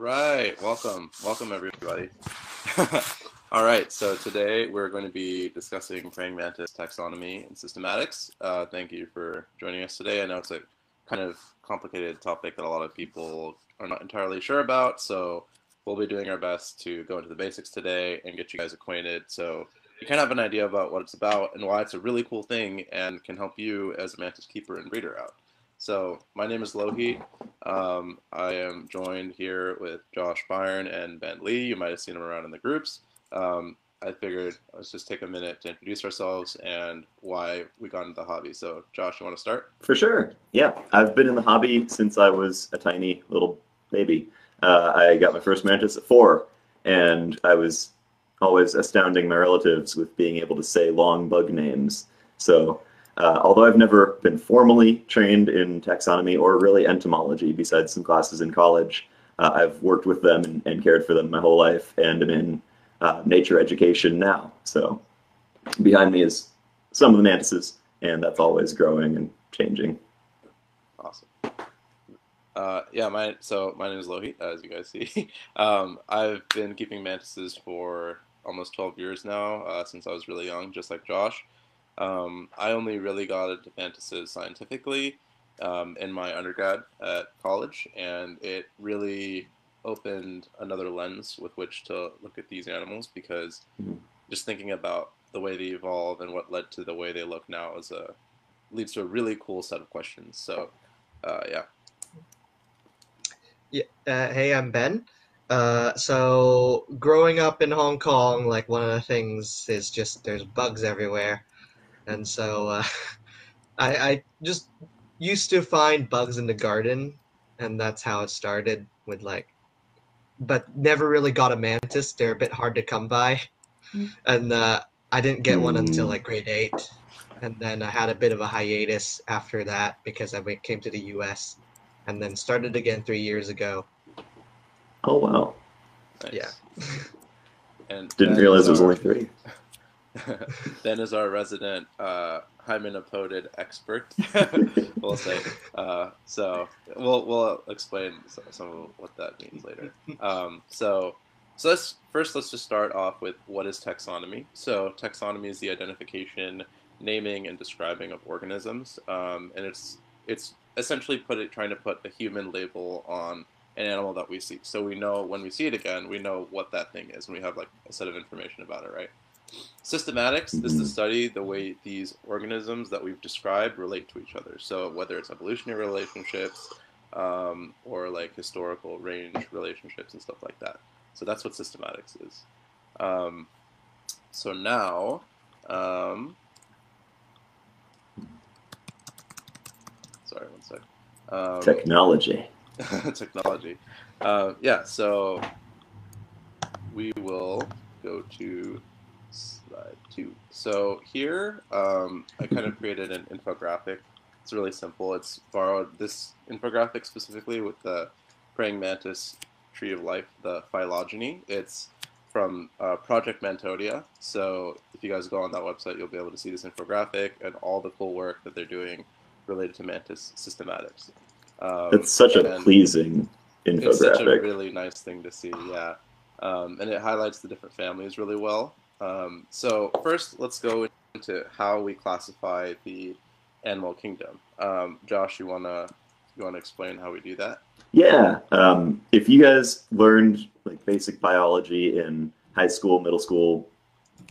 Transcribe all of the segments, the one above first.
Right, welcome, welcome everybody. All right, so today we're going to be discussing praying mantis taxonomy and systematics. Uh, thank you for joining us today. I know it's a kind of complicated topic that a lot of people are not entirely sure about, so we'll be doing our best to go into the basics today and get you guys acquainted so you kind of have an idea about what it's about and why it's a really cool thing and can help you as a mantis keeper and breeder out. So my name is Lohit. Um, I am joined here with Josh Byrne and Ben Lee. You might have seen them around in the groups. Um, I figured let's just take a minute to introduce ourselves and why we got into the hobby. So Josh, you want to start? For sure. Yeah, I've been in the hobby since I was a tiny little baby. Uh, I got my first mantis at four, and I was always astounding my relatives with being able to say long bug names. So uh, although I've never been formally trained in taxonomy or really entomology, besides some classes in college, uh, I've worked with them and, and, cared for them my whole life, and am in uh, nature education now. So behind me is some of the mantises, and that's always growing and changing. Awesome. Uh, yeah, my so my name is Lohit, as you guys see. um, I've been keeping mantises for almost 12 years now, uh, since I was really young, just like Josh. Um, I only really got into mantises scientifically um, in my undergrad at college, and it really opened another lens with which to look at these animals because mm-hmm. just thinking about the way they evolve and what led to the way they look now is a leads to a really cool set of questions. So, uh, yeah. Yeah. Uh, hey, I'm Ben. Uh, so growing up in Hong Kong, like one of the things is just there's bugs everywhere and so uh, I, I just used to find bugs in the garden, and that's how it started with like, but never really got a mantis. They're a bit hard to come by, mm. and uh, I didn't get one until like grade eight, and then I had a bit of a hiatus after that because I came to the U.S. and then started again three years ago. Oh wow! Nice. Yeah. and didn't realize it was only three. ben is our resident uh, hymenopodid expert. we'll say. Uh, so we'll we'll explain some of what that means later. Um, so so let's first let's just start off with what is taxonomy. So taxonomy is the identification, naming, and describing of organisms, um, and it's it's essentially put it trying to put a human label on an animal that we see. So we know when we see it again, we know what that thing is, and we have like a set of information about it, right? Systematics is to mm-hmm. study the way these organisms that we've described relate to each other. So whether it's evolutionary relationships um, or like historical range relationships and stuff like that. So that's what systematics is. Um, so now, um, sorry, one sec. Um, technology. technology. Uh, yeah, so we will go to two. So here, um, I kind of created an infographic. It's really simple. It's borrowed this infographic specifically with the praying mantis tree of life, the phylogeny. It's from uh, Project Mantodea. So if you guys go on that website, you'll be able to see this infographic and all the cool work that they're doing related to mantis systematics. Um, it's such a pleasing infographic. It's such a really nice thing to see, yeah. Um, and it highlights the different families really well. Um, so first, let's go into how we classify the animal kingdom. Um, Josh, you wanna you wanna explain how we do that? Yeah. Um, if you guys learned like basic biology in high school, middle school,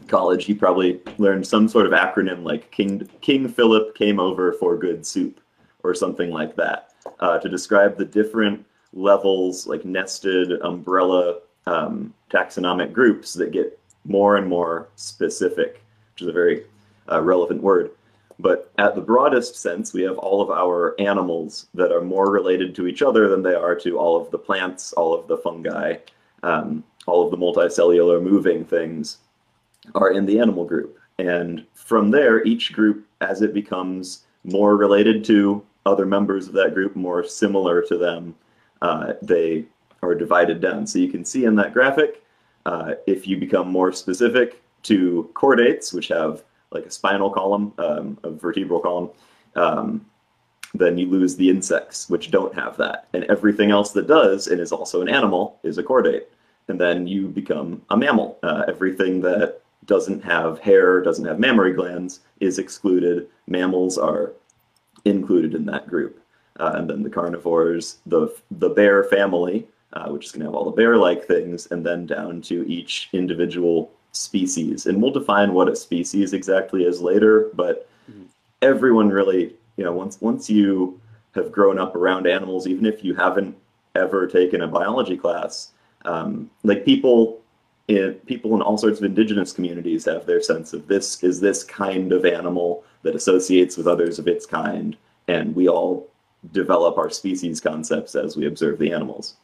college, you probably learned some sort of acronym like King King Philip came over for good soup or something like that uh, to describe the different levels, like nested umbrella um, taxonomic groups that get more and more specific, which is a very uh, relevant word. But at the broadest sense, we have all of our animals that are more related to each other than they are to all of the plants, all of the fungi, um, all of the multicellular moving things are in the animal group. And from there, each group, as it becomes more related to other members of that group, more similar to them, uh, they are divided down. So you can see in that graphic, uh, if you become more specific to chordates, which have like a spinal column, um, a vertebral column, um, then you lose the insects, which don't have that. And everything else that does and is also an animal is a chordate. And then you become a mammal. Uh, everything that doesn't have hair, doesn't have mammary glands, is excluded. Mammals are included in that group. Uh, and then the carnivores, the the bear family, uh, which is going to have all the bear-like things, and then down to each individual species. And we'll define what a species exactly is later, but mm-hmm. everyone really, you know, once once you have grown up around animals, even if you haven't ever taken a biology class, um, like people in people in all sorts of indigenous communities have their sense of this is this kind of animal that associates with others of its kind, and we all develop our species concepts as we observe the animals.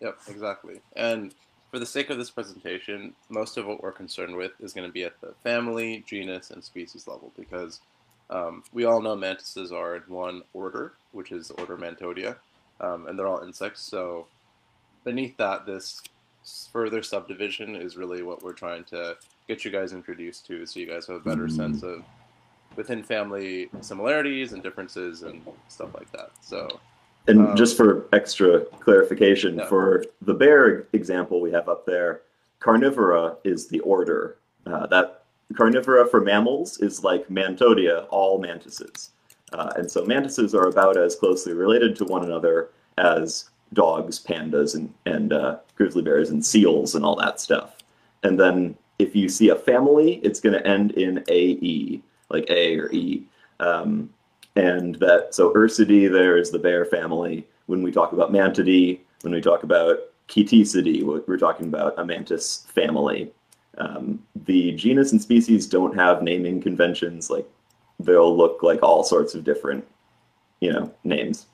Yep, exactly. And for the sake of this presentation, most of what we're concerned with is going to be at the family, genus, and species level because um, we all know mantises are in one order, which is order Mantodea, um, and they're all insects. So beneath that, this further subdivision is really what we're trying to get you guys introduced to so you guys have a better mm-hmm. sense of within family similarities and differences and stuff like that. So and um, just for extra clarification, yeah. for the bear example we have up there, carnivora is the order. Uh, that carnivora for mammals is like Mantodea, all mantises. Uh, and so mantises are about as closely related to one another as dogs, pandas, and, and uh, grizzly bears and seals and all that stuff. And then if you see a family, it's going to end in AE, like A or E. Um, and that so Ursidae there is the bear family. When we talk about Mantidae, when we talk about Chaeteessidae, we're talking about a mantis family. Um, the genus and species don't have naming conventions. Like they'll look like all sorts of different, you know, names.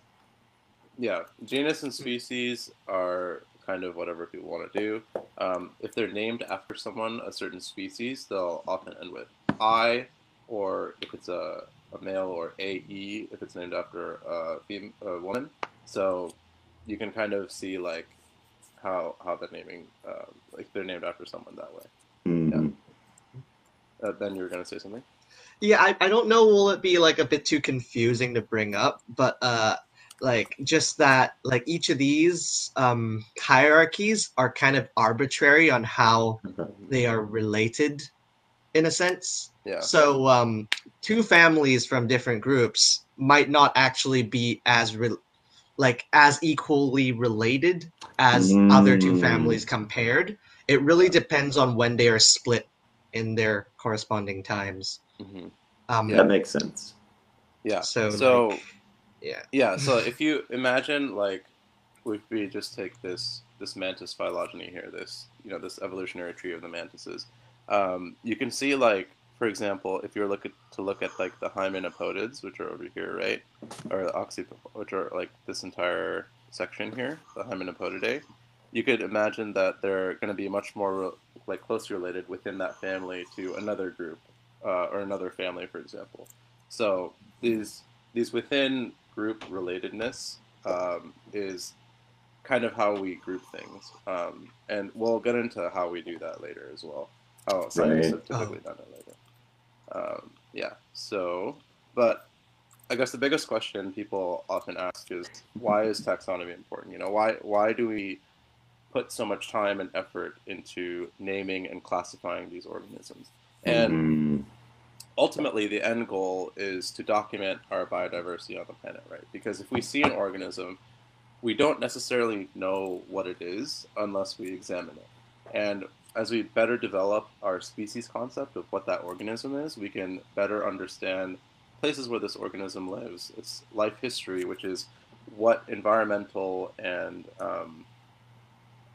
Yeah, genus and species are kind of whatever people want to do. Um, if they're named after someone, a certain species, they'll often end with I, or if it's a a male or AE if it's named after a, fem- a woman. So you can kind of see like how how the naming uh, like they're named after someone that way. Mm-hmm. Yeah. Uh, ben, you were gonna say something. Yeah, I, I don't know. Will it be like a bit too confusing to bring up? But uh, like just that like each of these um, hierarchies are kind of arbitrary on how they are related in a sense. Yeah. So um, two families from different groups might not actually be as re- like as equally related as mm. other two mm. families compared. It really depends on when they are split in their corresponding times. Mm-hmm. Um, yeah, that makes sense. Yeah. So so like, yeah yeah. So if you imagine like if we just take this this mantis phylogeny here, this you know this evolutionary tree of the mantises, um, you can see like for example, if you're looking to look at like the hymenopodids, which are over here, right, or the oxy, which are like this entire section here, the hymenopodidae, you could imagine that they're going to be much more like closely related within that family to another group uh, or another family, for example. So these these within group relatedness um, is kind of how we group things, um, and we'll get into how we do that later as well. How scientists right. have typically oh. done it later. Um, yeah. So, but I guess the biggest question people often ask is why is taxonomy important? You know, why why do we put so much time and effort into naming and classifying these organisms? And mm. ultimately, the end goal is to document our biodiversity on the planet, right? Because if we see an organism, we don't necessarily know what it is unless we examine it. And as we better develop our species concept of what that organism is, we can better understand places where this organism lives, its life history, which is what environmental and um,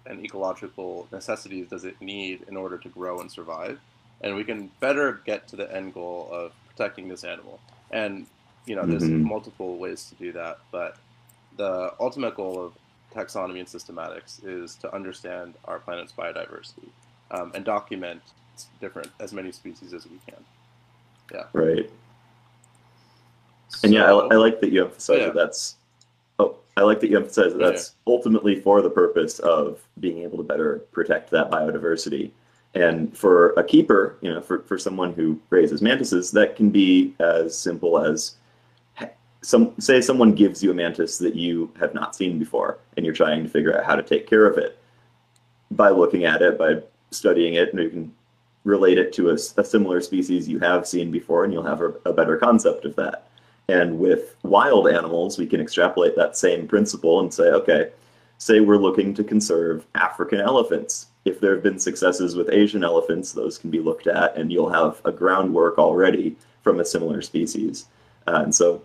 and ecological necessities does it need in order to grow and survive, and we can better get to the end goal of protecting this animal. And you know, there's mm-hmm. multiple ways to do that, but the ultimate goal of taxonomy and systematics is to understand our planet's biodiversity um, and document different as many species as we can. Yeah. Right. And yeah, I, I, like that you emphasize yeah. that that's. Oh, I like that you emphasize that that's yeah. ultimately for the purpose of being able to better protect that biodiversity. And for a keeper, you know, for, for someone who raises mantises, that can be as simple as some say someone gives you a mantis that you have not seen before, and you're trying to figure out how to take care of it. By looking at it, by studying it, and you can relate it to a, a similar species you have seen before, and you'll have a, a better concept of that. And with wild animals, we can extrapolate that same principle and say, okay, say we're looking to conserve African elephants. If there have been successes with Asian elephants, those can be looked at, and you'll have a groundwork already from a similar species. Uh, and so,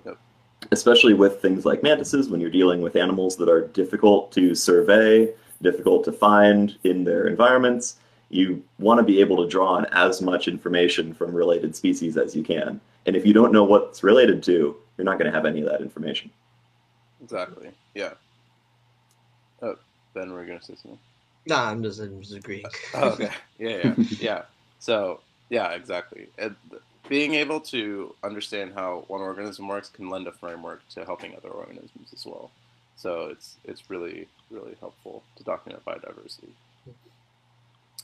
especially with things like mantises, when you're dealing with animals that are difficult to survey, difficult to find in their environments, you want to be able to draw on as much information from related species as you can. And if you don't know what's related to, you're not going to have any of that information. Exactly. Yeah. Oh, Ben, we're gonna say something. Nah, I'm just, I'm just agreeing. Oh, okay. Yeah, yeah, yeah. So, yeah, exactly. And being able to understand how one organism works can lend a framework to helping other organisms as well. So it's it's really really helpful to document biodiversity.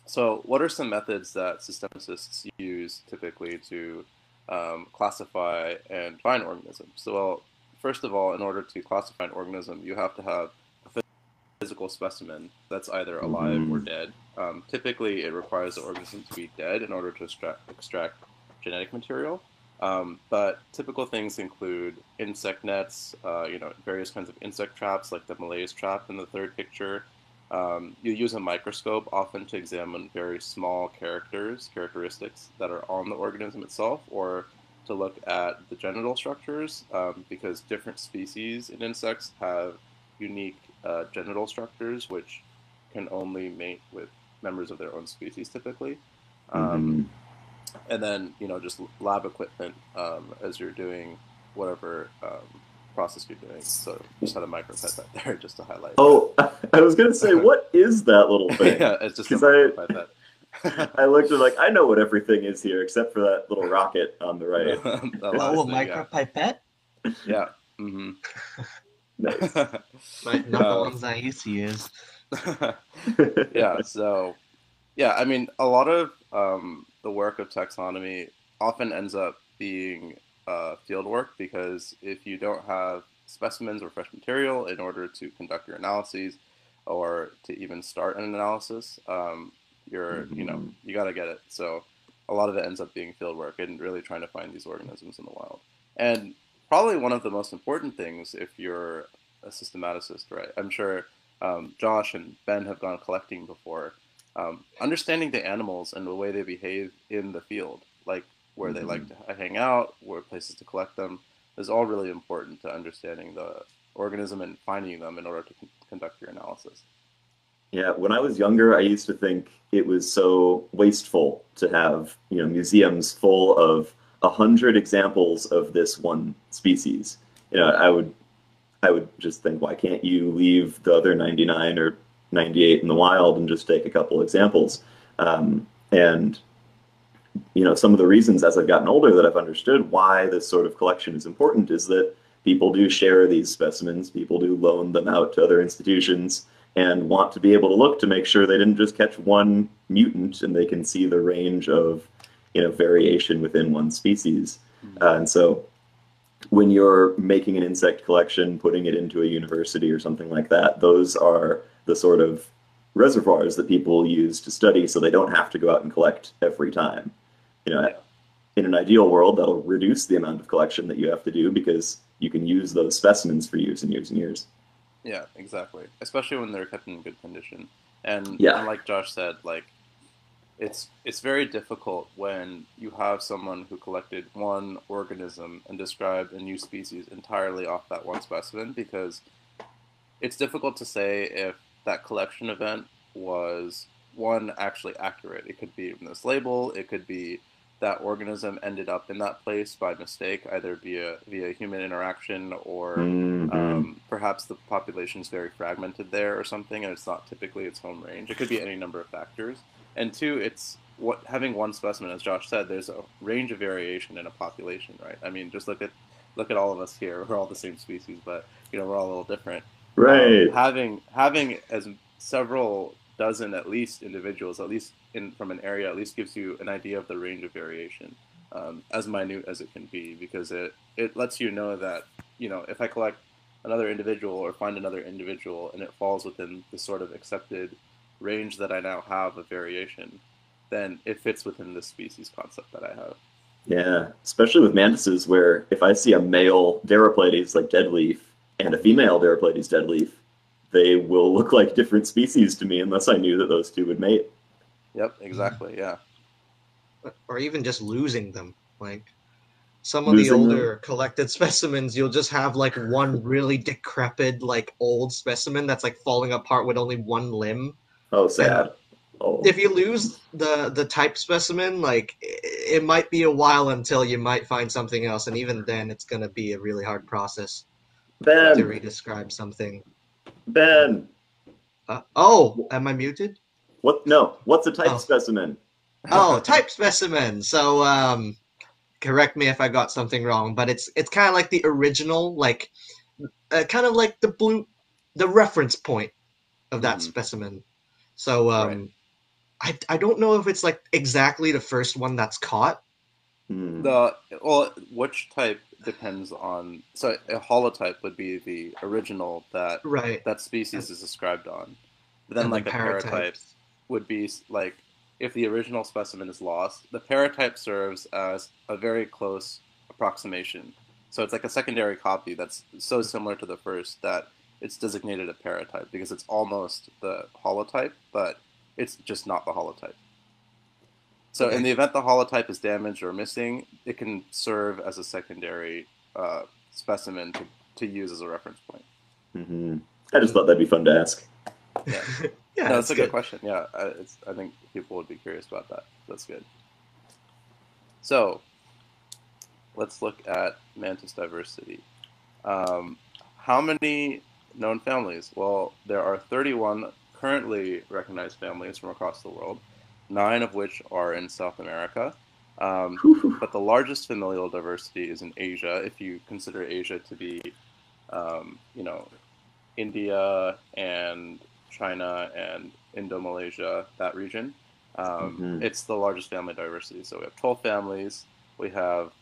So, what are some methods that systemicists use typically to um, classify and find organisms? So, well, first of all, in order to classify an organism, you have to have a physical specimen that's either alive or Mhm. dead. Um, typically, it requires the organism to be dead in order to extract, extract genetic material. Um, but typical things include insect nets, uh, you know, various kinds of insect traps, like the Malaise trap in the third picture. Um, you use a microscope often to examine very small characters, characteristics that are on the organism itself, or to look at the genital structures, um, because different species in insects have unique uh, genital structures, which can only mate with members of their own species typically. Um, and then you know just lab equipment um, as you're doing whatever um, process you're doing. So just had a micro micropipette there just to highlight. Oh, I was going to say, what is that little thing? yeah, it's just a 'Cause I- micropipette. I looked at like I know what everything is here except for that little rocket on the right. The Oh, last a thing, micropipette? Yeah. yeah. hmm Nice. Right, Not the Uh, ones I used to use. yeah so yeah i mean a lot of um, the work of taxonomy often ends up being uh, field work because if you don't have specimens or fresh material in order to conduct your analyses or to even start an analysis um, you're you know Mhm. you got to get it so a lot of it ends up being field work and really trying to find these organisms in the wild and probably one of the most important things if you're a systematicist right i'm sure um, Josh and Ben have gone collecting before. Um, understanding the animals and the way they behave in the field, like where they like to hang out, where places to collect them, is all really important to understanding the organism and finding them in order to con- conduct your analysis. Yeah, when I was younger, I used to think it was so wasteful to have you know museums full of a hundred examples of this one species. You know, I would I would just think, why can't you leave the other ninety nine or ninety eight in the wild and just take a couple examples? Um, and you know, some of the reasons as I've gotten older that I've understood why this sort of collection is important is that people do share these specimens, people do loan them out to other institutions and want to be able to look to make sure they didn't just catch one mutant and they can see the range of you know variation within one species. Uh, and so when you're making an insect collection putting it into a university or something like that those are the sort of reservoirs that people use to study so they don't have to go out and collect every time you know in an ideal world that'll reduce the amount of collection that you have to do because you can use those specimens for years and years and years Yeah, exactly. Especially when they're kept in good condition. And, Yeah. and like Josh said, like it's it's very difficult when you have someone who collected one organism and described a new species entirely off that one specimen because it's difficult to say if that collection event was one actually accurate. It could be this label, it could be that organism ended up in that place by mistake, either via via human interaction or Mhm. um, perhaps the population is very fragmented there or something, and it's not typically its home range. It could be any number of factors. And two, it's what having one specimen, as Josh said, there's a range of variation in a population, right? I mean, just look at look at all of us here. We're all the same species, but you know we're all a little different. right Um, having having as several dozen at least individuals, at least in from an area, at least gives you an idea of the range of variation, um, as minute as it can be, because it it lets you know that you know, if I collect another individual or find another individual and it falls within the sort of accepted range that I now have of variation, then it fits within the species concept that I have. Yeah, especially with mantises, where if I see a male Deroplatys like Deadleaf and a female Deroplatys Deadleaf, they will look like different species to me unless I knew that those two would mate. Yep, exactly. Yeah. or even just losing them. Like some of Losing the them? older collected specimens, you'll just have like one really decrepit, like old specimen that's like falling apart with only one limb. Oh, sad. Oh, If you lose the the type specimen, like it might be a while until you might find something else, and even then, it's gonna be a really hard process ben. to Ben, redescribe something. Ben, Uh, oh, am I muted? What? No, what's a type Oh. specimen? oh type specimen so um correct me if i got something wrong but it's it's kind of like the original like uh, kind of like the blue the reference point of that Mhm. specimen so um I, I don't know if it's like exactly the first one that's caught Hmm. The well, which type depends on. So a holotype would be the original that right that species is described on. But then, and like the a paratype paratypes. Would be like if the original specimen is lost, the paratype serves as a very close approximation. So it's like a secondary copy that's so similar to the first that it's designated a paratype because it's almost the holotype, but it's just not the holotype. So Okay. in the event the holotype is damaged or missing, it can serve as a secondary uh, specimen to, to use as a reference point. Mhm. I just thought that'd be fun to ask. Yeah. yeah no, that's a good, question. Yeah, I, it's, I think people would be curious about that. That's good. So, let's look at mantis diversity. Um, how many known families? Well, there are 31 currently recognized families from across the world, nine of which are in South America. Um, but the largest familial diversity is in Asia, if you consider Asia to be, um, you know, India and China and Indo-Malaysia, that region. Um, Mhm. It's the largest family diversity. So we have 12 families. We have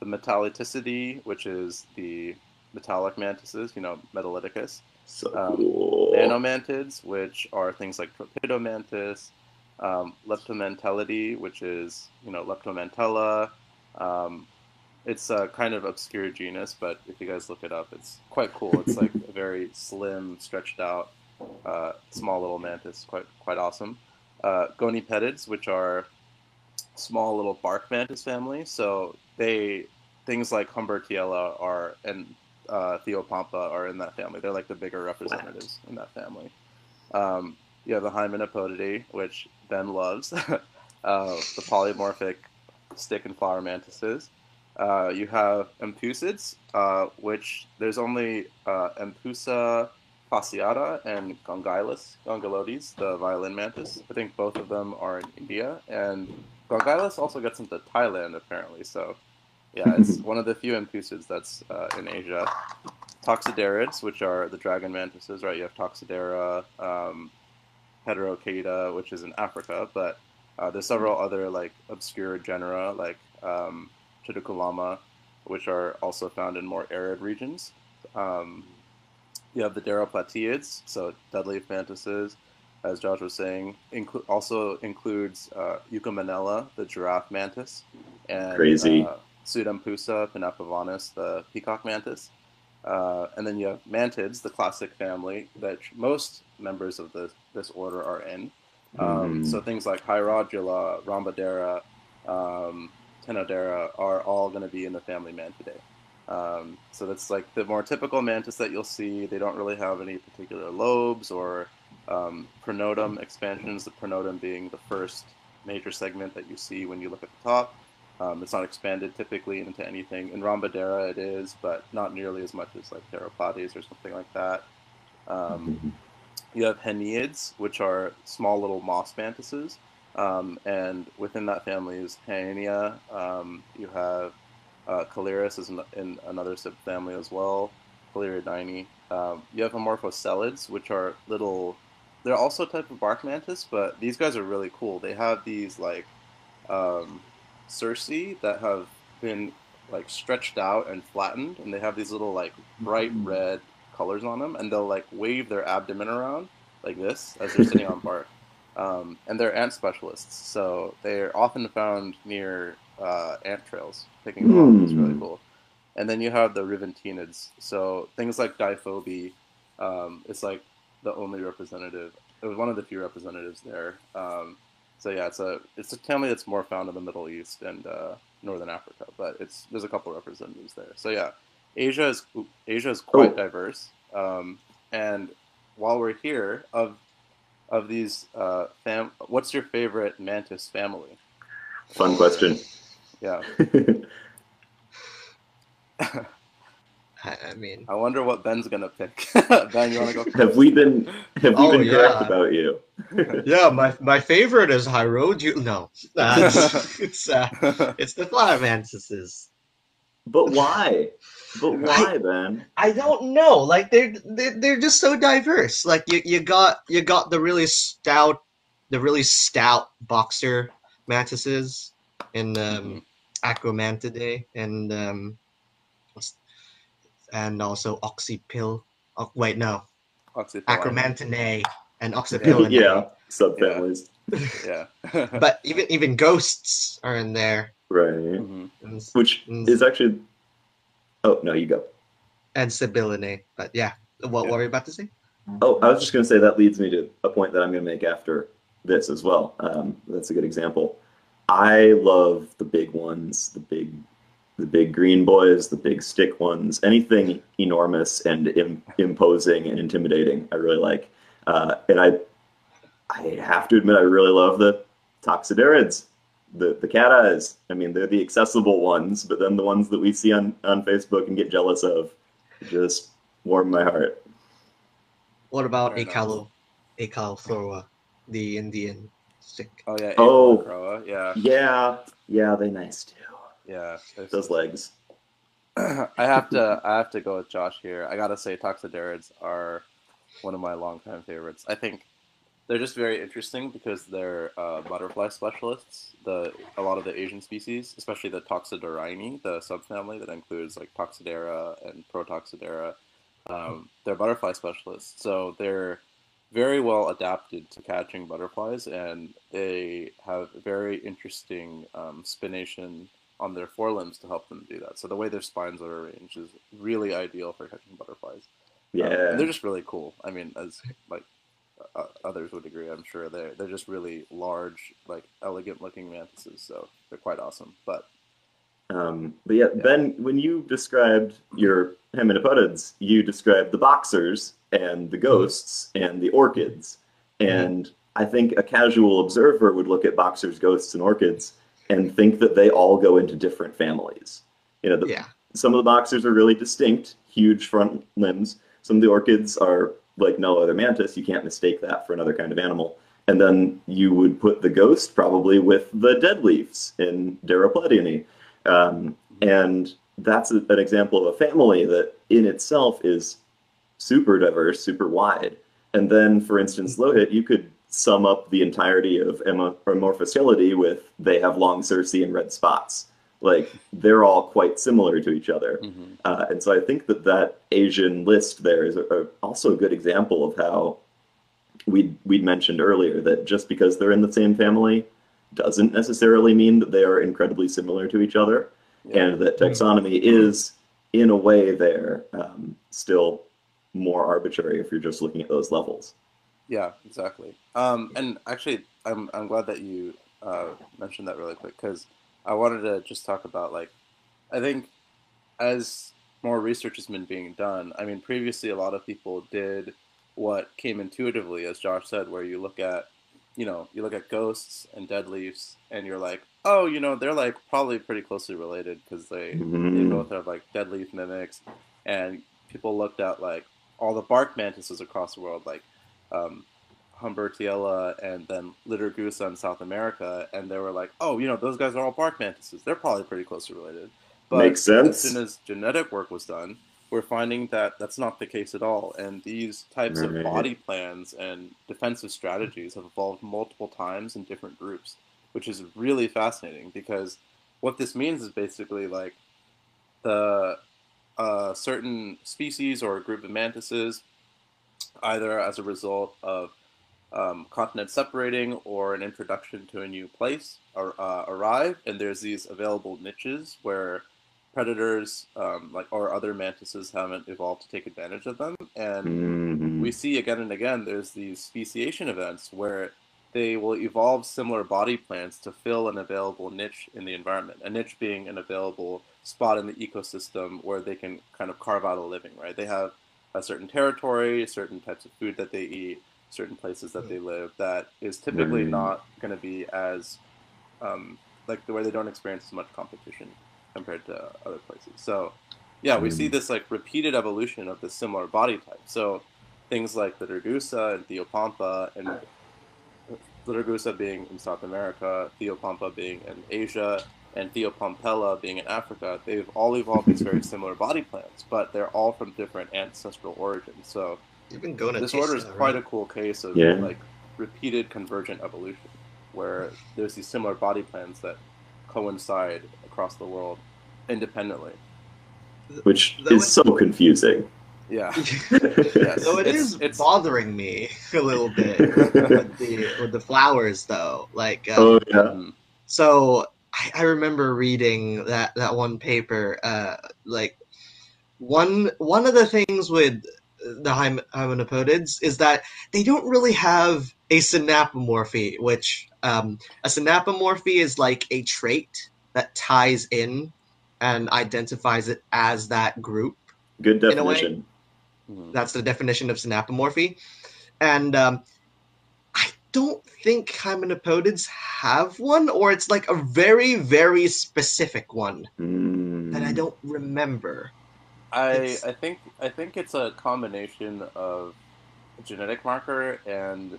the Metallyticidae, which is the metallic mantises, you know, Metallyticus. So Um, cool. Nanomantids, which are things like Tropidomantis, um, Leptomantellidae, which is you know Leptomantella. Um, it's a kind of obscure genus, but if you guys look it up, it's quite cool. It's like a very slim, stretched out, uh, small little mantis, quite quite awesome. Uh, which are small little bark mantis family. So they things like Humbertiella are and uh, Theopompa are in that family. They're like the bigger representatives in that family. Um, you have the Hymenopodidae, which Ben loves, uh, the polymorphic stick and flower mantises. Uh, you have Empusids, uh, which there's only uh, Empusa fasciata and Gongylus gongylodes, the violin mantis. I think both of them are in India, and Gongylus also gets into Thailand apparently. So, yeah, it's one of the few Empusids that's uh, in Asia. Toxoderids, which are the dragon mantises, right? You have Toxodera, um, Heterochaeta, which is in Africa, but uh, there's several other like obscure genera like um, Chidiculama, which are also found in more arid regions. Um, you have the Deroplatyids, so deadleaf mantises, as Josh was saying. Inclu- also includes uh, Euchomenella, the giraffe mantis, and Crazy. Uh, Pseudempusa the peacock mantis. Uh, and then you have mantids, the classic family that most members of the, this order are in. Um, Mhm. So things like Hierodula, Rhombodera, um, Tenodera are all going to be in the family Mantidae. Um, so that's like the more typical mantis that you'll see. They don't really have any particular lobes or um, pronotum expansions. The pronotum being the first major segment that you see when you look at the top. Um, it's not expanded typically into anything. In Rhombodera it is, but not nearly as much as like Theropodes or something like that. Um, you have Haaniids, which are small little moss mantises. Um, and within that family is Haania. Um, you have uh, Caleris is in, in another subfamily as well, Caleriodini. Um, you have Amorphoscelids, which are little. They're also a type of bark mantis, but these guys are really cool. They have these like um, cerci that have been like stretched out and flattened, and they have these little like bright Mm. red colors on them, and they'll like wave their abdomen around like this as they're sitting on bark. Um, and they're ant specialists, so they're often found near uh, ant trails, picking them up. It's really Hmm. cool. And then you have the Rivetinids, so things like Deiphobe. Um, it's like the only representative. It was one of the few representatives there. Um, so yeah, it's a it's a family that's more found in the Middle East and uh, Northern Africa, but it's there's a couple representatives there. So yeah, Asia is Asia is quite Oh. diverse. Um, and while we're here, of of these uh, fam, what's your favorite mantis family? Fun question. Yeah, I, I mean, I wonder what Ben's gonna pick. ben, you wanna go? have we been have we Oh, been correct yeah. about you? yeah, my my favorite is Hyroju. No, uh, it's it's, uh, it's the flower mantises. But why? But why, Ben? I don't know. Like they're they're, they're just so diverse. Like you, you got you got the really stout, the really stout boxer mantises in um, Acromantidae and um, and also Oxypil. Oh, wait, no, Oxypilin. Acromantinae and Oxypilinae. yeah, subfamilies. Yeah. But even even ghosts are in there. Right. Mhm. And, Which is actually. Oh no, you go. and Sibyllinae. But yeah, what, what were you about to say? Oh, I was just going to say that leads me to a point that I'm going to make after this as well. Um, that's a good example. I love the big ones, the big, the big green boys, the big stick ones, anything enormous and Im- imposing and intimidating. I really like, uh, and I, I have to admit, I really love the toxoderids, the the cat eyes. I mean, they're the accessible ones, but then the ones that we see on on Facebook and get jealous of, just warm my heart. What about Very nice. Acalo, Acalthora, the Indian stick? Oh yeah. Oh. Croa. Yeah. Yeah, yeah, they nice too. Yeah. There's- Those legs. I have to I have to go with Josh here. I gotta say Toxoderids are one of my longtime favorites. I think they're just very interesting because they're uh, butterfly specialists. The a lot of the Asian species, especially the Toxoderini, the subfamily that includes like Toxodera and Paratoxodera, um, they're butterfly specialists. So they're very well adapted to catching butterflies, and they have very interesting um, spination on their forelimbs to help them do that. So the way their spines are arranged is really ideal for catching butterflies. Um, Yeah. and they're just really cool. I mean, as like uh, others would agree, I'm sure they're they're just really large, like elegant looking mantises. So they're quite awesome. But Um, but yeah, Yeah. Ben, when you described your Hymenopodids, you described the boxers and the ghosts and the orchids. And I think a casual observer would look at boxers, ghosts, and orchids and think that they all go into different families. You know, the, Yeah, some of the boxers are really distinct, huge front limbs. Some of the orchids are like no other mantis. You can't mistake that for another kind of animal. And then you would put the ghost probably with the dead leaves in Deropledini. Um, and that's a, an example of a family that in itself is super diverse, super wide. And then, for instance, Lohit, you could sum up the entirety of Emma- Amorphoscelidae with they have long cerci and red spots. Like they're all quite similar to each other. Uh, and so I think that that Asian list there is a, a, also a good example of how we we mentioned earlier that just because they're in the same family doesn't necessarily mean that they are incredibly similar to each other, yeah. and that taxonomy is in a way there um, still more arbitrary if you're just looking at those levels. Yeah, exactly. Um, and actually, I'm I'm glad that you uh, mentioned that really quick because I wanted to just talk about like, I think as more research has been being done, I mean, previously a lot of people did what came intuitively, as Josh said, where you look at, you know, you look at ghosts and dead leaves, and you're like, oh, you know, they're like probably pretty closely related because they they Mhm. both have like dead leaf mimics, and people looked at like all the bark mantises across the world, like um, Humbertiella and then Liturgusa in South America, and they were like, oh, you know, those guys are all bark mantises. They're probably pretty closely related. But Makes sense. as soon as genetic work was done, we're finding that that's not the case at all. And these types Right. of body plans and defensive strategies have evolved multiple times in different groups, which is really fascinating because what this means is basically like the uh, certain species or a group of mantises, either as a result of um, continents separating or an introduction to a new place, or, uh, arrive, and there's these available niches where predators um, like or other mantises haven't evolved to take advantage of them and Mhm. we see again and again there's these speciation events where they will evolve similar body plans to fill an available niche in the environment a niche being an available spot in the ecosystem where they can kind of carve out a living right they have a certain territory certain types of food that they eat certain places that they live that is typically Mm. not going to be as um, like the way they don't experience as much competition compared to other places so yeah, we see this like repeated evolution of the similar body type. So things like the Dragusa and Theopompa, and the Dragusa being in South America, Theopompa being in Asia, and Theopompella being in Africa, they've all evolved these very similar body plans, but they're all from different ancestral origins. So Even going this order is quite a cool case of Yeah. like repeated convergent evolution, where there's these similar body plans that coincide across the world independently. which Though is so confusing. Yeah. yes. So it It's- is it's- bothering me a little bit with the with the flowers though. Like uh, Oh yeah. Mhm. so I, I remember reading that that one paper uh like one one of the things with the hym- hymenopodids is that they don't really have a synapomorphy which um, a synapomorphy is like a trait that ties in and identifies it as that group Good in a way- definition. Mhm. that's the definition of synapomorphy. And um, I don't think hymenopodids have one, or it's like a very, very specific one Mm. that I don't remember. I It's- I think I think it's a combination of a genetic marker and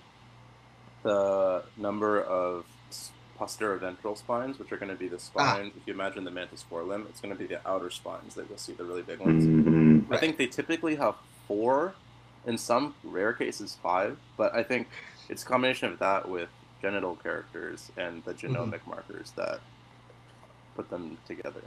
the number of s- posteroventral spines, which are going to be the Ah. spines. If you imagine the mantis forelimb, it's going to be the outer spines that you'll see, the really big ones. Mhm. I think they typically have four, in some rare cases five, but I think it's a combination of that with genital characters and the genomic markers that put them together.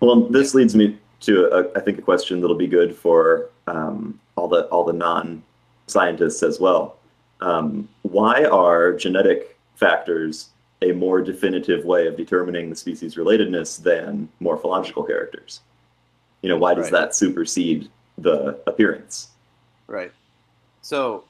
Well, this leads me to a, I think a question that'll be good for um, all the all the non-scientists as well. Um, why are genetic factors a more definitive way of determining the species relatedness than morphological characters? You know, why does Right. that supersede the appearance? Right. So,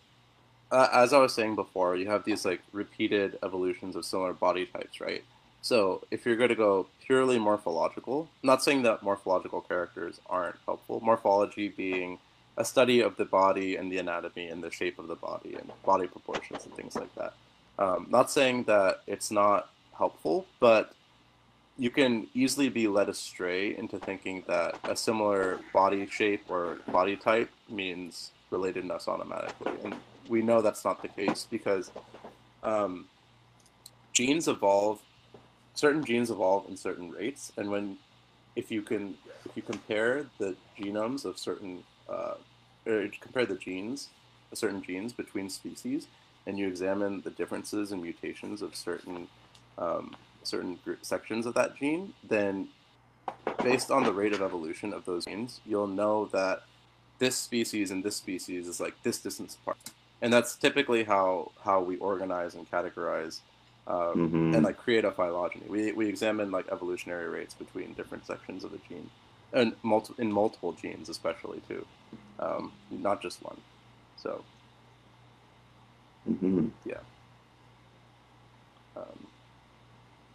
uh, as I was saying before, you have these like repeated evolutions of similar body types, right? So, if you're going to go purely morphological, I'm not saying that morphological characters aren't helpful. Morphology being a study of the body and the anatomy and the shape of the body and body proportions and things like that. Um, not saying that it's not helpful, but you can easily be led astray into thinking that a similar body shape or body type means relatedness automatically. And we know that's not the case because um, genes evolve, certain genes evolve in certain rates. And when, if you can, if you compare the genomes of certain, uh, or compare the genes, certain genes between species, and you examine the differences and mutations of certain um, certain sections of that gene, then based on the rate of evolution of those genes, you'll know that this species and this species is like this distance apart, and that's typically how how we organize and categorize um, Mhm. and like create a phylogeny. We we examine like evolutionary rates between different sections of a gene, and multi- in multiple genes especially too, um, not just one. So Mhm. Um,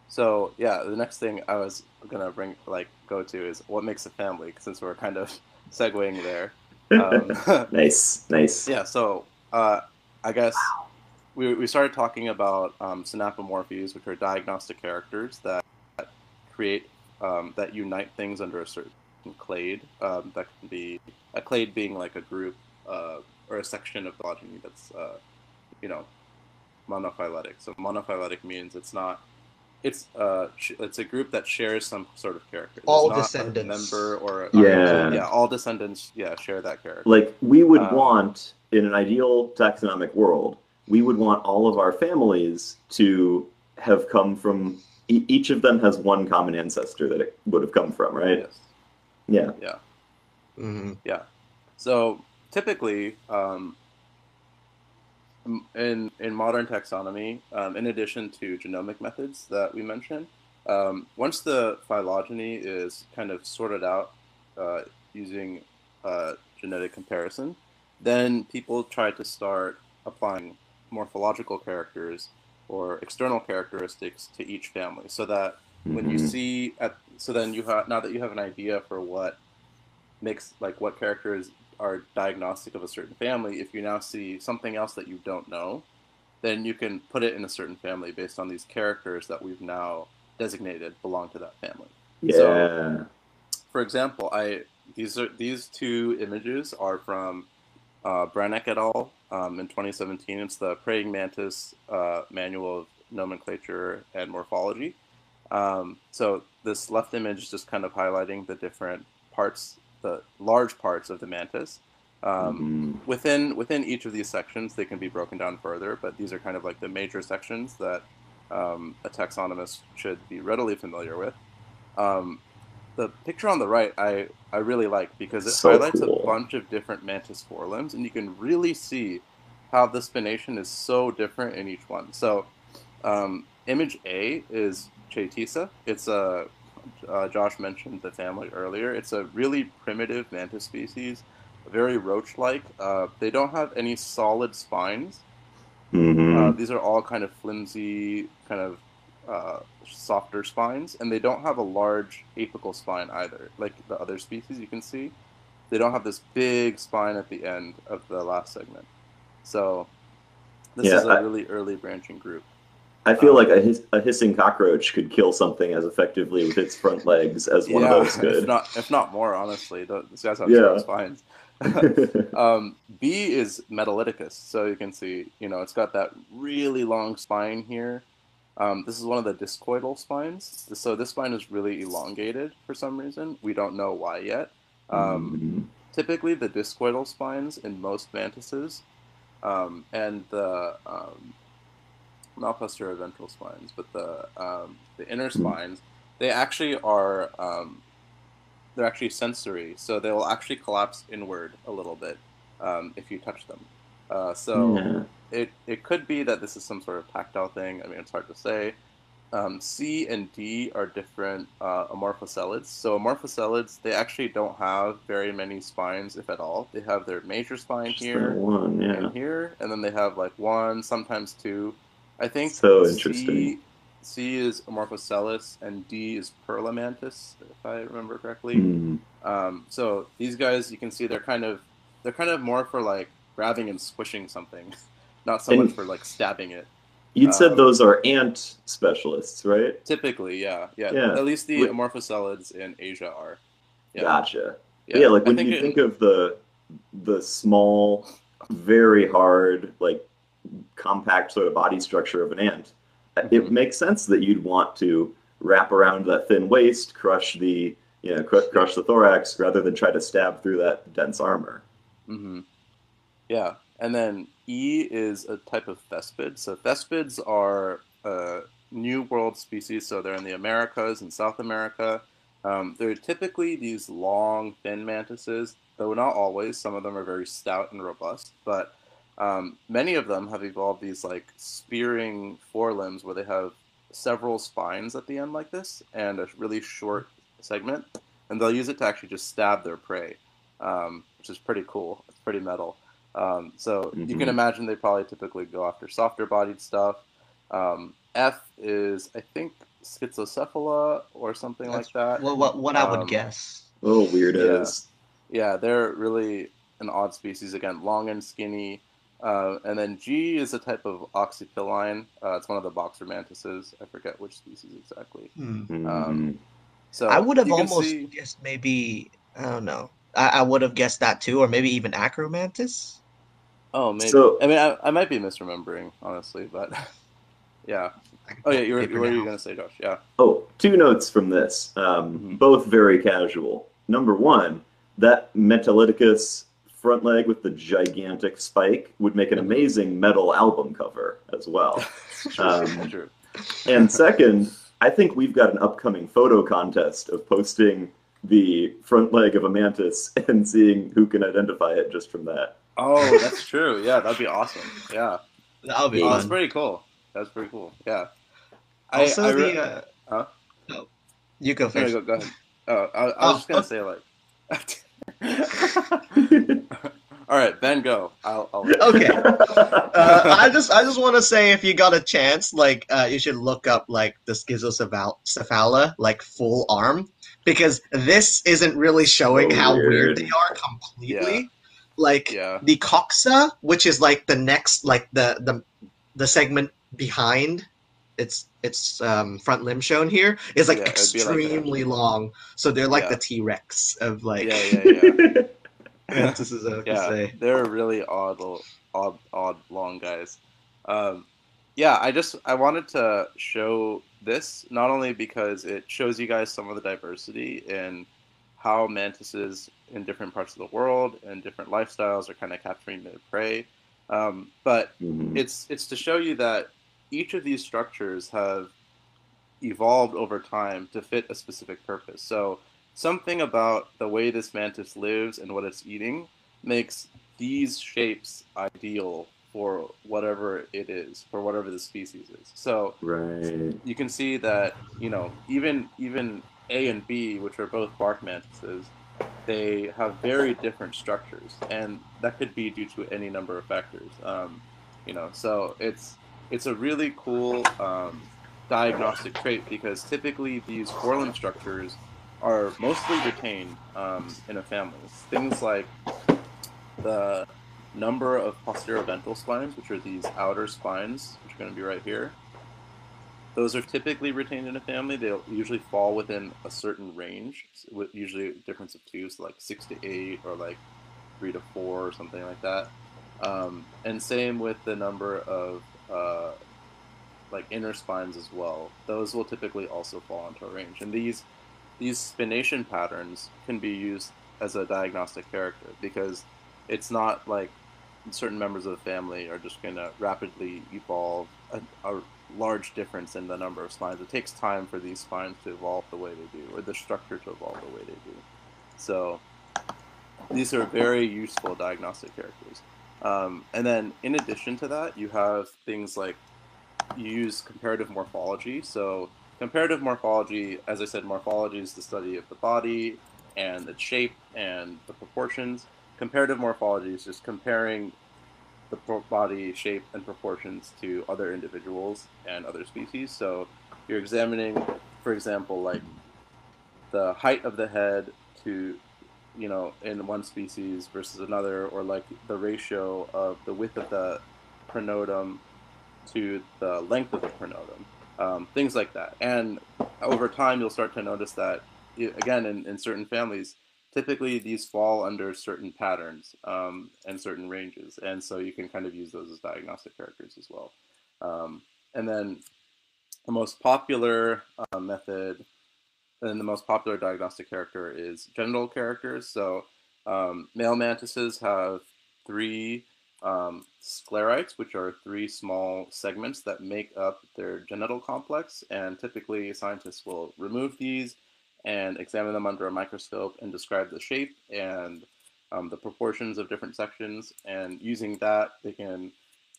so yeah, the next thing I was gonna bring like go to is what makes a family, since we're kind of segueing there. Um, nice, nice. yeah, so uh, I guess we, we started talking about um, synapomorphies, which are diagnostic characters that create um, that unite things under a certain clade. Um, that can be a clade being like a group uh, or a section of phylogeny that's uh, you know monophyletic. So monophyletic means it's not. It's uh, it's a group that shares some sort of character. There's All not a descendants. member or a, Yeah. yeah, all descendants, yeah, share that character. Like we would Um, want in an ideal taxonomic world, we would want all of our families to have come from. E- each of them has one common ancestor that it would have come from, right? Yes. Yeah. hmm Yeah. So typically, um, in in modern taxonomy, um, in addition to genomic methods that we mentioned, um, once the phylogeny is kind of sorted out uh, using uh, genetic comparison, then people try to start applying morphological characters or external characteristics to each family, so that when you Mhm. see at so then you have now that you have an idea for what makes like what characters are diagnostic of a certain family if you now see something else that you don't know then you can put it in a certain family based on these characters that we've now designated belong to that family yeah. for example i these are these two images are from uh, Brannock et al. Um, in 2017. It's the praying mantis uh, manual of nomenclature and morphology. Um, so this left image is just kind of highlighting the different parts, the large parts of the mantis. Um, Mhm. within within each of these sections, they can be broken down further, but these are kind of like the major sections that um, a taxonomist should be readily familiar with. Um, the picture on the right, I, I really like because it So highlights cool. a bunch of different mantis forelimbs, and you can really see how the spination is so different in each one. So, um, image A is Chaeteessa. It's a uh, Josh mentioned the family earlier. It's a really primitive mantis species, very roach-like. Uh, they don't have any solid spines. Mhm. Uh, these are all kind of flimsy, kind of uh, softer spines, and they don't have a large apical spine either, like the other species you can see. They don't have this big spine at the end of the last segment. So this Yeah, is a I- really early branching group. I feel um, like a, hiss- a hissing cockroach could kill something as effectively with its front legs as one of those if could. not if not more, honestly. Th- These guys have Yeah. spines. um, B is Metallyticus, so you can see, you know, it's got that really long spine here. Um, this is one of the discoidal spines. So this spine is really elongated for some reason. We don't know why yet. Um, Mhm. typically, the discoidal spines in most mantises um, and the um, not posterior ventral spines, but the um, the inner Hmm. spines, they actually are um, they're actually sensory, so they will actually collapse inward a little bit um, if you touch them. Uh, so. It it could be that this is some sort of tactile thing. I mean, it's hard to say. Um, C and D are different uh, amorphoscelids. So amorphoscelids, they actually don't have very many spines, if at all. They have their major spine Just here one, yeah. and here, and then they have like one, sometimes two. I think So interesting. C is Amorphoscelis and D is Perlamantis, if I remember correctly. Mm. Um, so these guys, you can see they're kind of they're kind of more for like grabbing and squishing something, not so And- much for like stabbing it. You'd said Um, those are ant specialists, right? Typically, yeah, yeah. Yeah. At least the Wait. Amorphoscelids in Asia are. Yeah, Gotcha. Yeah, like when think you it- think of the the small, very hard, like compact sort of body structure of an ant, Mhm. it makes sense that you'd want to wrap around that thin waist, crush the you know cr- crush the thorax, rather than try to stab through that dense armor. Mm-hmm. Yeah, and then E is a type of thespid. So thespids are a new world species. So they're in the Americas and South America. Um, they're typically these long, thin mantises, though not always. Some of them are very stout and robust, but um, many of them have evolved these like spearing forelimbs where they have several spines at the end like this and a really short segment, and they'll use it to actually just stab their prey, um, which is pretty cool. It's pretty metal. Um, so you Mhm. can imagine they probably typically go after softer bodied stuff. Um, F is I think schizocephala or something That's like that. Well, what what I would Um, guess. Little weirdos. Yeah, they're really an odd species. Again, long and skinny. Uh, and then G is a type of oxypilline. Uh, it's one of the boxer mantises. I forget which species exactly. Mhm. um, So I would have almost see- guessed maybe I don't know. I, I would have guessed that too, or maybe even acromantis. Oh, maybe. So- I mean, I, I might be misremembering, honestly, but yeah. Oh yeah, you were, what were you gonna say, Josh? Yeah. Oh, two notes from this, um, Mhm. both very casual. Number one, that Metallyticus front leg with the gigantic spike would make an Mhm. amazing metal album cover as well. Um, True. and second, I think we've got an upcoming photo contest of posting the front leg of a mantis and seeing who can identify it just from that. Oh, that's true. Yeah, that'd be awesome. Yeah, That'll be oh, that's pretty cool. That's pretty cool. Yeah. Also, I, I the uh, Huh? no, you go No, first. go, go ahead. Oh, I, I was Oh, just gonna say like. All right, Ben, go. I'll. I'll Okay. uh, I just I just want to say if you got a chance, like uh, you should look up like the Schizocephala, like full arm, because this isn't really showing Oh, how weird. weird. they are completely. Like yeah. the coxa, which is like the next, like the the the segment behind its its um, front limb shown here, is like Yeah, it'd like extremely long. So they're like Yeah. the T Rex of like. yeah, yeah, yeah. mantises, I have to yeah, say. they're really odd, odd, odd, long guys. Um, yeah, I just I wanted to show this not only because it shows you guys some of the diversity in how mantises in different parts of the world and different lifestyles are kind of capturing their prey, um, but Mhm. it's it's to show you that each of these structures have evolved over time to fit a specific purpose. So something about the way this mantis lives and what it's eating makes these shapes ideal for whatever it is, for whatever the species is. So Right. you can see that you know even even A and B, which are both bark mantises, they have very different structures, and that could be due to any number of factors. Um, you know, so it's it's a really cool um, diagnostic trait because typically these forelimb structures are mostly retained um, in a family. Things like the number of posteroventral spines, which are these outer spines, which are going to be right here. Those are typically retained in a family. They'll usually fall within a certain range, with usually a difference of two, so like six to eight, or like three to four, or something like that. Um, and same with the number of uh, like inner spines as well. Those will typically also fall into a range. And these these spination patterns can be used as a diagnostic character because it's not like certain members of the family are just going to rapidly evolve a, a large difference in the number of spines. It takes time for these spines to evolve the way they do, or the structure to evolve the way they do. So these are very useful diagnostic characters. Um, and then in addition to that, you have things like you use comparative morphology. So comparative morphology, as I said, morphology is the study of the body and its shape and the proportions. Comparative morphology is just comparing body shape and proportions to other individuals and other species. So you're examining, for example, like the height of the head to, you know, in one species versus another, or like the ratio of the width of the pronotum to the length of the pronotum, um, things like that. And over time, you'll start to notice that, again, in, in certain families, typically these fall under certain patterns um, and certain ranges. And so you can kind of use those as diagnostic characters as well. Um, and then the most popular uh, method and the most popular diagnostic character is genital characters. So um, male mantises have three um, sclerites, which are three small segments that make up their genital complex. And typically, scientists will remove these and examine them under a microscope and describe the shape and um, the proportions of different sections. And using that, they can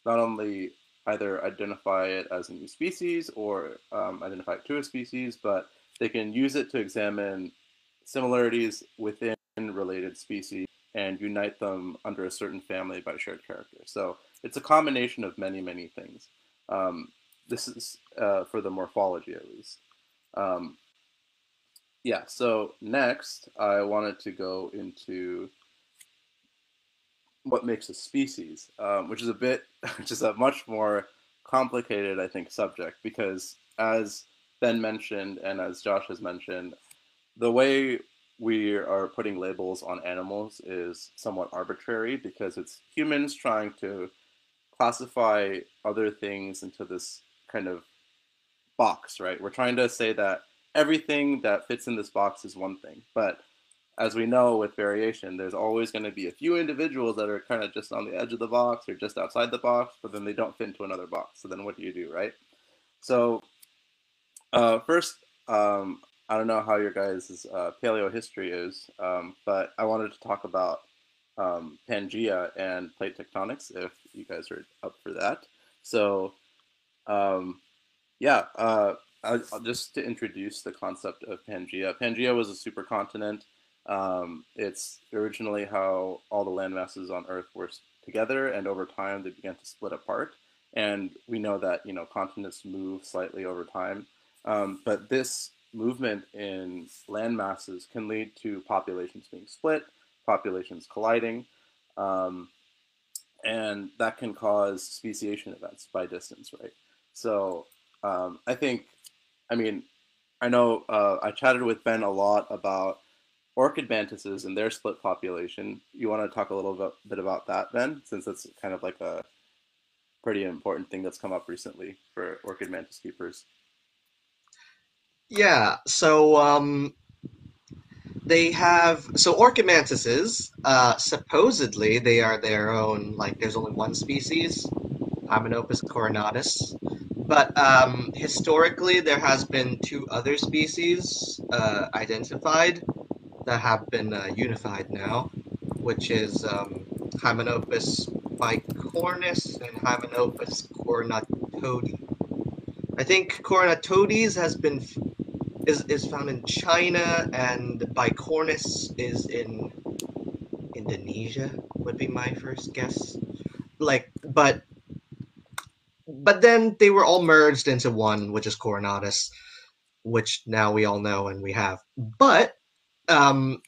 not only either identify it as a new species or um, identify it to a species, but they can use it to examine similarities within related species and unite them under a certain family by shared character. So it's a combination of many, many things. Um, this is uh, for the morphology, at least. Um, yeah, so next I wanted to go into what makes a species, um, which is a bit, which is a much more complicated, I think, subject because as Ben mentioned and as Josh has mentioned, the way we are putting labels on animals is somewhat arbitrary because it's humans trying to classify other things into this kind of box, right? We're trying to say that everything that fits in this box is one thing, but as we know with variation, there's always going to be a few individuals that are kind of just on the edge of the box or just outside the box, but then they don't fit into another box. So then what do you do, right? So uh, first, um, I don't know how your guys' uh, paleo history is, um, but I wanted to talk about um, Pangea and plate tectonics if you guys are up for that. So, um, yeah, uh, I, just to introduce the concept of Pangea. Pangea was a supercontinent. Um, it's originally how all the landmasses on Earth were together, and over time they began to split apart. And we know that you know continents move slightly over time, um, but this movement in land masses can lead to populations being split, populations colliding, um, and that can cause speciation events by distance, right? So um, I think, I mean, I know uh, I chatted with Ben a lot about orchid mantises and their split population. You want to talk a little bit, bit about that, Ben, since it's kind of like a pretty important thing that's come up recently for orchid mantis keepers. Yeah, so um, they have so orchid mantises. Uh, supposedly, they are their own. Like, there's only one species, Hymenopus coronatus. But um, historically, there has been two other species uh, identified that have been uh, unified now, which is um, Hymenopus bicornis and Hymenopus coronatoides. I think coronatoides has been is, is found in China, and Bicornis is in Indonesia. Would be my first guess. Like, but but then they were all merged into one, which is Coronatus, which now we all know and we have. But um,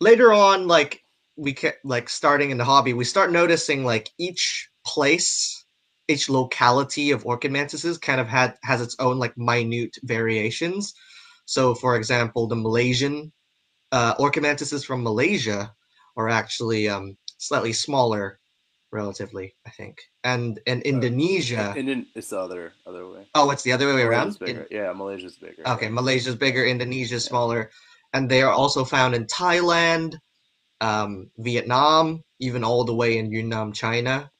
later on, like we kept like starting in the hobby, we start noticing like each place each locality of orchid mantises kind of had has its own like minute variations. So, for example, the Malaysian uh, orchid mantises from Malaysia are actually um, slightly smaller, relatively, I think. And in Indonesia, Indian it's the other other way. Oh, it's the other way around. In, yeah, Malaysia's bigger. Okay, Malaysia's bigger, Indonesia's yeah. smaller, and they are also found in Thailand, um, Vietnam, even all the way in Yunnan, China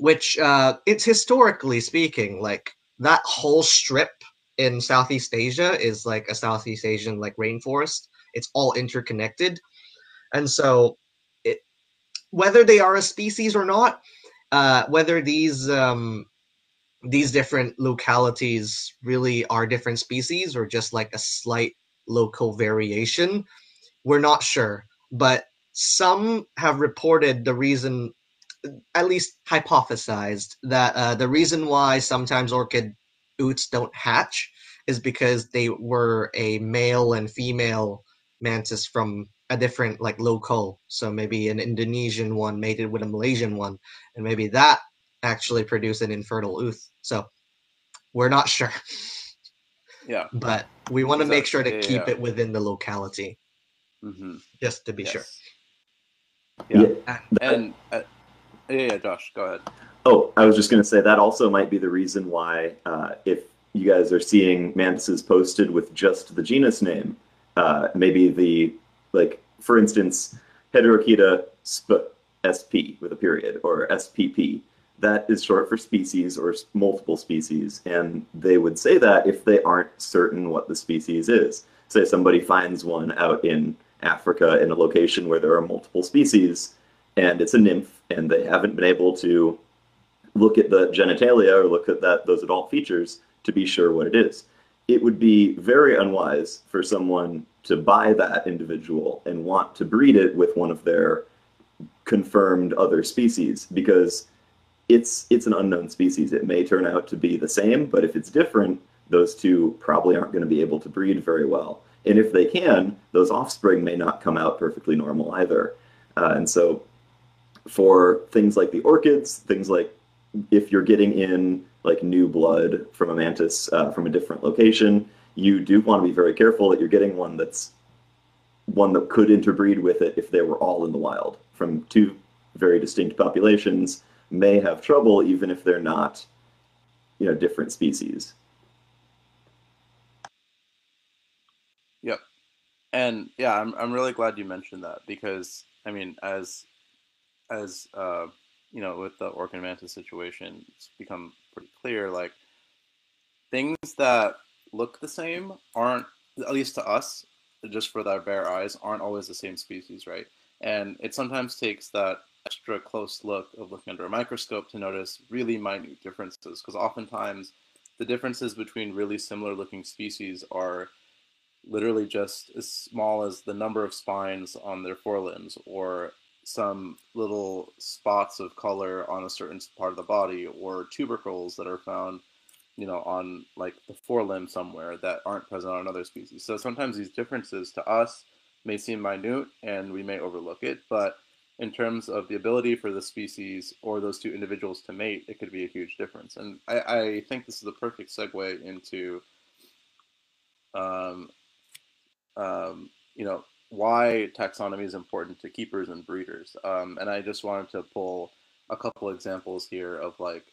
which uh, it's historically speaking like that whole strip in Southeast Asia is like a Southeast Asian like rainforest. It's all interconnected, and so whether they are a species or not, uh, whether these um, these different localities really are different species or just like a slight local variation, we're not sure. But some have reported the reason at least hypothesized that uh, the reason why sometimes orchid oots don't hatch is because they were a male and female mantis from a different like local so maybe an indonesian one mated with a malaysian one and maybe that actually produced an infertile ooth so we're not sure yeah but we want to make sure to yeah, keep yeah. it within the locality mm-hmm. just to be yes. sure yeah, yeah. and uh, yeah, yeah, Josh, go ahead. Oh, I was just going to say that also might be the reason why, uh, if you guys are seeing mantises posted with just the genus name, uh, maybe the, like, for instance, Heterochaeta sp- SP with a period, or SPP. That is short for species or multiple species, and they would say that if they aren't certain what the species is. Say somebody finds one out in Africa in a location where there are multiple species, and it's a nymph, and they haven't been able to look at the genitalia or look at that those adult features to be sure what it is. It would be very unwise for someone to buy that individual and want to breed it with one of their confirmed other species because it's it's an unknown species. It may turn out to be the same, but if it's different, those two probably aren't going to be able to breed very well. And if they can, those offspring may not come out perfectly normal either. Uh, and so for things like the orchids, things like if you're getting in like new blood from a mantis uh, from a different location, you do want to be very careful that you're getting one that's one that could interbreed with it if they were all in the wild from two very distinct populations may have trouble even if they're not you know different species. Yep. And yeah i'm, I'm really glad you mentioned that because i mean as as uh, you know, with the orchid mantis situation, it's become pretty clear. Like things that look the same aren't, at least to us, just for our bare eyes, aren't always the same species, right? And it sometimes takes that extra close look of looking under a microscope to notice really minute differences, because oftentimes the differences between really similar looking species are literally just as small as the number of spines on their forelimbs or some little spots of color on a certain part of the body or tubercles that are found you know on like the forelimb somewhere that aren't present on another species. So sometimes these differences to us may seem minute and we may overlook it but in terms of the ability for the species or those two individuals to mate it could be a huge difference. And i, I think this is the perfect segue into um, um, you know why taxonomy is important to keepers and breeders. Um, and I just wanted to pull a couple examples here of like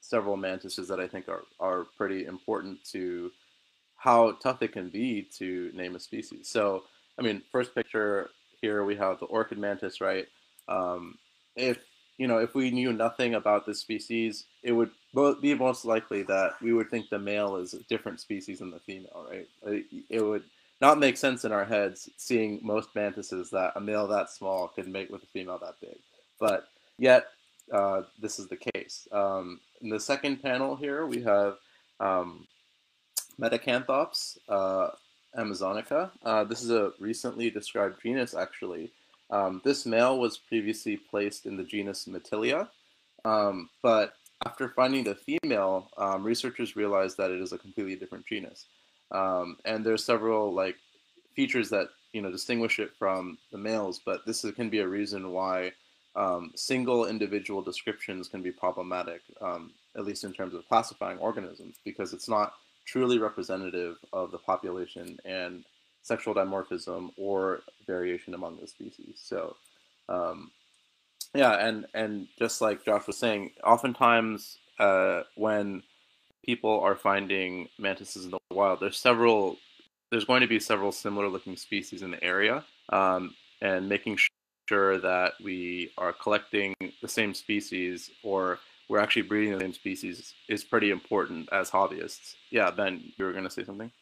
several mantises that I think are, are pretty important to how tough it can be to name a species. So, I mean, first picture here we have the orchid mantis, right? Um, if you know, if we knew nothing about this species, it would be most likely that we would think the male is a different species than the female, right? It would not make sense in our heads seeing most mantises that a male that small can mate with a female that big. But yet, uh, this is the case. Um, in the second panel here, we have um, Metacanthops uh, amazonica. Uh, this is a recently described genus, actually. Um, this male was previously placed in the genus Metilia, um, but after finding the female, um, researchers realized that it is a completely different genus. Um, and there's several like features that you know distinguish it from the males, but this is, can be a reason why um, single individual descriptions can be problematic, um, at least in terms of classifying organisms, because it's not truly representative of the population and sexual dimorphism or variation among the species. So, um, yeah, and and just like Josh was saying, oftentimes uh, when people are finding mantises in the wild, there's several. There's going to be several similar looking species in the area, um, and making sure that we are collecting the same species or we're actually breeding the same species is pretty important as hobbyists. Yeah, Ben, you were going to say something.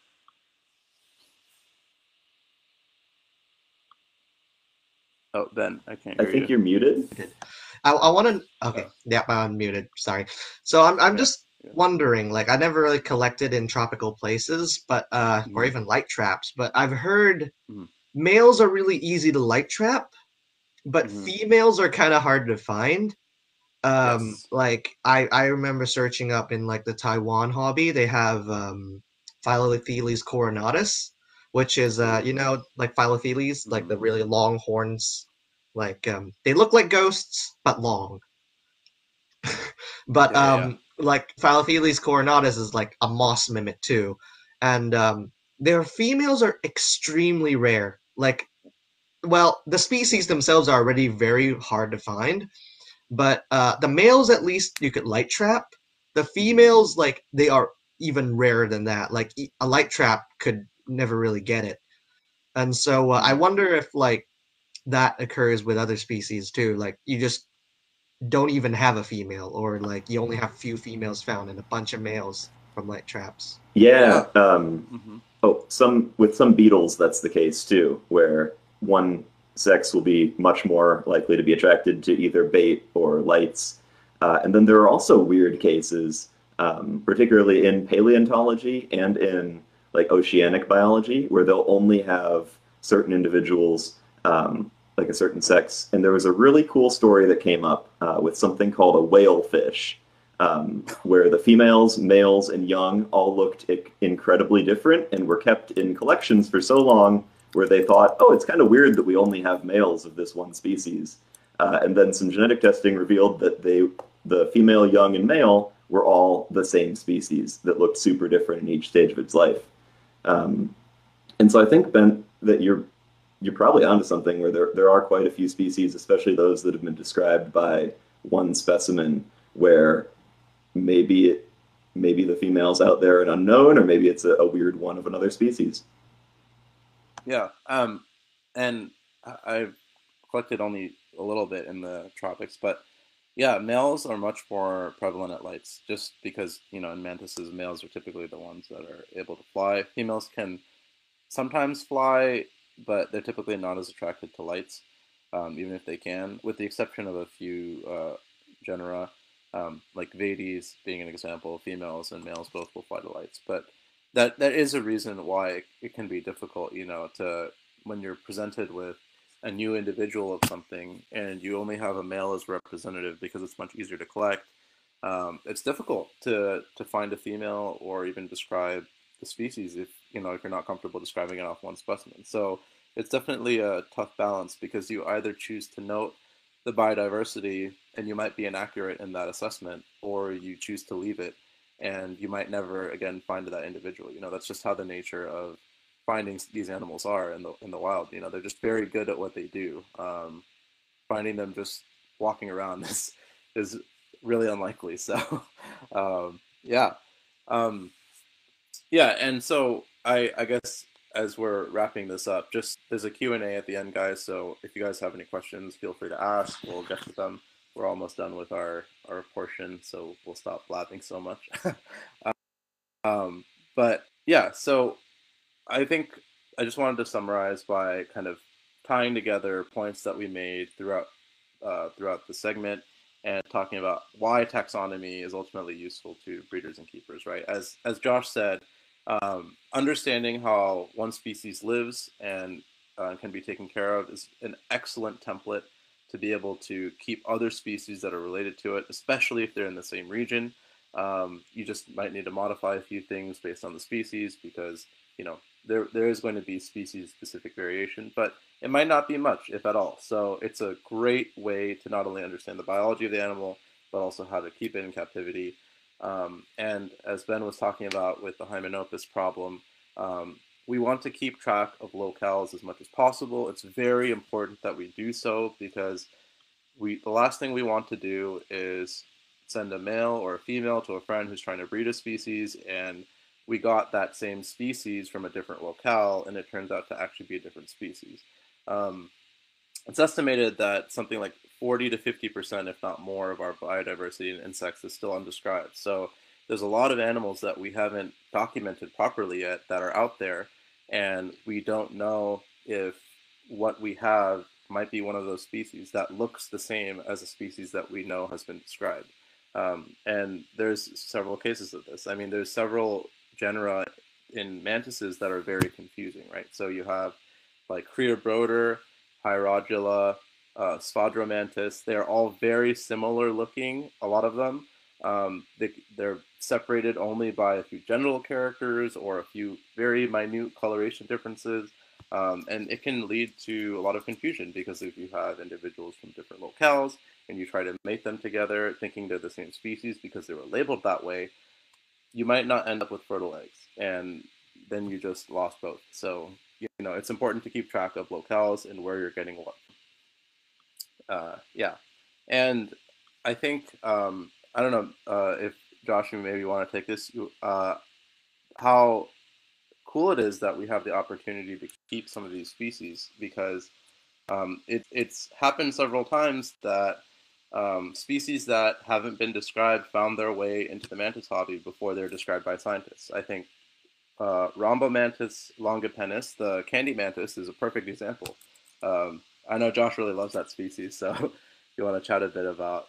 Oh, Ben, I can't. Hear you. I think you. are muted. I, I want to. Okay, yeah, I'm muted. Sorry. So I'm I'm just wondering like i never really collected in tropical places but uh mm-hmm. or even light traps but i've heard mm-hmm. males are really easy to light trap but mm-hmm. females are kind of hard to find um yes. like i i remember searching up in like the taiwan hobby they have um Phyllothelys coronatus which is uh you know like Phyllothelys like the mm-hmm. really long horns like um they look like ghosts but long but yeah, um like Phyllothelys coronatus is like a moss mimic too, and um, their females are extremely rare. Like, well, the species themselves are already very hard to find, but uh, the males at least you could light trap. The females, like, they are even rarer than that. Like, a light trap could never really get it, and so uh, I wonder if like that occurs with other species too. Like, you just don't even have a female, or like you only have few females found and a bunch of males from light traps. Yeah. Um, mm-hmm. Oh, some with some beetles that's the case too, where one sex will be much more likely to be attracted to either bait or lights. Uh, and then there are also weird cases, um, particularly in paleontology and in like oceanic biology, where they'll only have certain individuals um, like a certain sex. And there was a really cool story that came up uh, with something called a whale fish, um, where the females, males, and young all looked incredibly different and were kept in collections for so long where they thought, oh, it's kind of weird that we only have males of this one species. Uh, and then some genetic testing revealed that they, the female, young, and male were all the same species that looked super different in each stage of its life. Um, and so I think, Ben, that you're you're probably onto something where there, there are quite a few species, especially those that have been described by one specimen, where maybe it, maybe the female's out there and unknown, or maybe it's a, a weird one of another species. Yeah, um, and I've collected only a little bit in the tropics, but Yeah, males are much more prevalent at lights, just because you know in mantises males are typically the ones that are able to fly. Females can sometimes fly, but they're typically not as attracted to lights, um, even if they can, with the exception of a few uh, genera, um, like Vates being an example. Females and males both will fly to lights, but that that is a reason why it, it can be difficult, you know, to when you're presented with a new individual of something and you only have a male as representative because it's much easier to collect. Um, it's difficult to to find a female or even describe the species if you know if you're not comfortable describing it off one specimen. So it's definitely a tough balance because you either choose to note the biodiversity and you might be inaccurate in that assessment, or you choose to leave it and you might never again find that individual. You know that's just how the nature of finding these animals are in the in the wild. You know, they're just very good at what they do. Um, finding them just walking around is is really unlikely. So, um, yeah, um, yeah, and so I I guess as we're wrapping this up, just there's a Q and A at the end, guys. So if you guys have any questions, feel free to ask. We'll get to them. We're almost done with our our portion, so we'll stop blabbing so much. um, but yeah, so I think I just wanted to summarize by kind of tying together points that we made throughout uh, throughout the segment and talking about why taxonomy is ultimately useful to breeders and keepers. Right, as as Josh said, um, understanding how one species lives and uh, can be taken care of is an excellent template to be able to keep other species that are related to it, especially if they're in the same region. Um, you just might need to modify a few things based on the species because you know there there is going to be species specific variation, but it might not be much, if at all. So it's a great way to not only understand the biology of the animal, but also how to keep it in captivity. Um, and as Ben was talking about with the Hymenopus problem, um, we want to keep track of locales as much as possible. It's very important that we do so because we the last thing we want to do is send a male or a female to a friend who's trying to breed a species and we got that same species from a different locale, and it turns out to actually be a different species. Um, it's estimated that something like 40 to 50 percent, if not more, of our biodiversity in insects is still undescribed. So there's a lot of animals that we haven't documented properly yet that are out there, and we don't know if what we have might be one of those species that looks the same as a species that we know has been described. Um, and there's several cases of this. I mean, there's several genera in mantises that are very confusing, right? So you have like Creobroter, Hierodula, uh, Sphodromantis. They're all very similar looking, a lot of them. Um, they, they're separated only by a few genital characters or a few very minute coloration differences. Um, and it can lead to a lot of confusion because if you have individuals from different locales and you try to mate them together thinking they're the same species because they were labeled that way, you might not end up with fertile eggs, and then you just lost both. So you know it's important to keep track of locales and where you're getting what. Uh, yeah, and I think um, I don't know uh, if Josh, you maybe want to take this. Uh, how cool it is that we have the opportunity to keep some of these species because um, it, it's happened several times that um, species that haven't been described found their way into the mantis hobby before they're described by scientists. I think uh, Rhombomantis longipennis, the candy mantis, is a perfect example. Um, I know Josh really loves that species, so you want to chat a bit about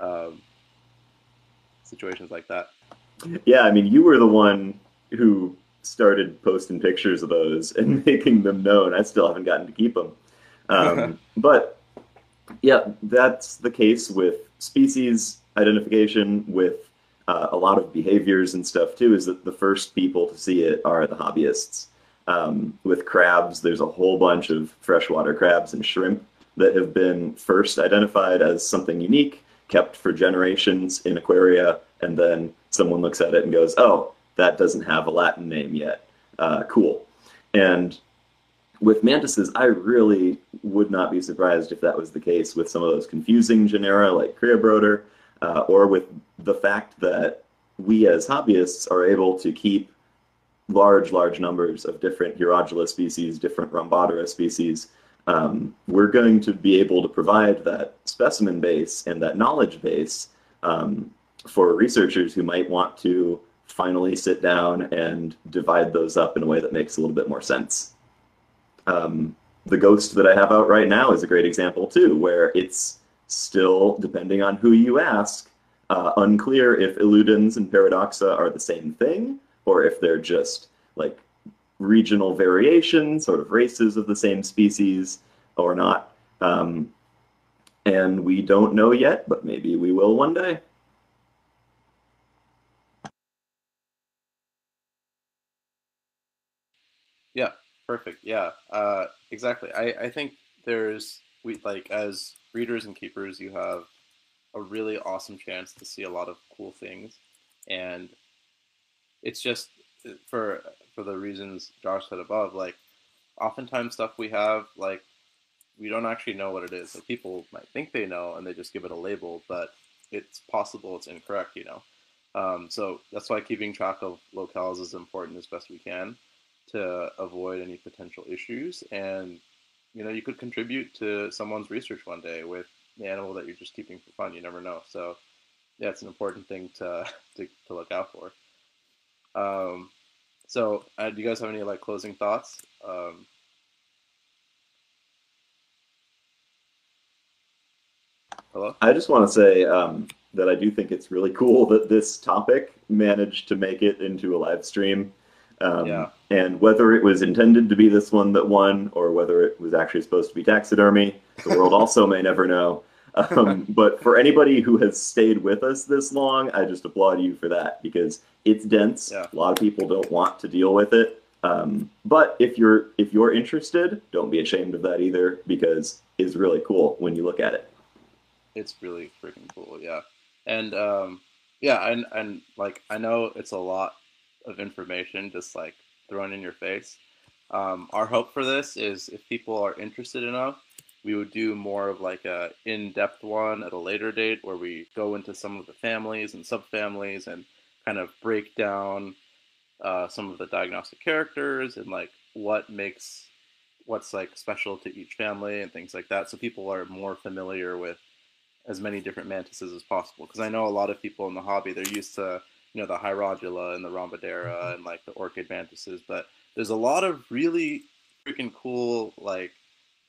um, situations like that. Yeah, I mean, you were the one who started posting pictures of those and making them known. I still haven't gotten to keep them. Um, but yeah, that's the case with species identification, with uh, a lot of behaviors and stuff too, is that the first people to see it are the hobbyists. Um, with crabs, there's a whole bunch of freshwater crabs and shrimp that have been first identified as something unique, kept for generations in aquaria, and then someone looks at it and goes, oh, that doesn't have a Latin name yet. Uh, cool. And with mantises, I really would not be surprised if that was the case with some of those confusing genera like Creobroter, uh, or with the fact that we as hobbyists are able to keep large, large numbers of different Hierodula species, different Rhombodera species, um, we're going to be able to provide that specimen base and that knowledge base um, for researchers who might want to finally sit down and divide those up in a way that makes a little bit more sense. Um, the ghost that I have out right now is a great example too, where it's still, depending on who you ask, uh, unclear if illudens and paradoxa are the same thing or if they're just like regional variation, sort of races of the same species or not. Um, and we don't know yet, but maybe we will one day. Yeah, perfect. Yeah, uh, exactly. I, I think there's we like as readers and keepers, you have a really awesome chance to see a lot of cool things, and it's just for for the reasons Josh said above. Like, oftentimes stuff we have like we don't actually know what it is. Like people might think they know and they just give it a label, but it's possible it's incorrect. You know. Um, so that's why keeping track of locales is important as best we can to avoid any potential issues. And you know, you could contribute to someone's research one day with the animal that you're just keeping for fun. You never know. So yeah, it's an important thing to to, to look out for. Um, so uh, do you guys have any like closing thoughts? Um, hello. I just want to say um, that I do think it's really cool that this topic managed to make it into a live stream. Um, Yeah. And whether it was intended to be this one that won, or whether it was actually supposed to be taxidermy, the world also may never know. Um, but for anybody who has stayed with us this long, I just applaud you for that because it's dense. Yeah. A lot of people don't want to deal with it. Um, but if you're if you're interested, don't be ashamed of that either because it's really cool when you look at it. it's really freaking cool yeah and um yeah and and like i know it's a lot of information just like thrown in your face um our hope for this is if people are interested enough we would do more of like a in-depth one at a later date where we go into some of the families and subfamilies and kind of break down uh, some of the diagnostic characters and like what makes what's like special to each family and things like that. So people are more familiar with as many different mantises as possible. Because I know a lot of people in the hobby they're used to you know the Hierodula and the Rhombodera and like the orchid mantises, but there's a lot of really freaking cool like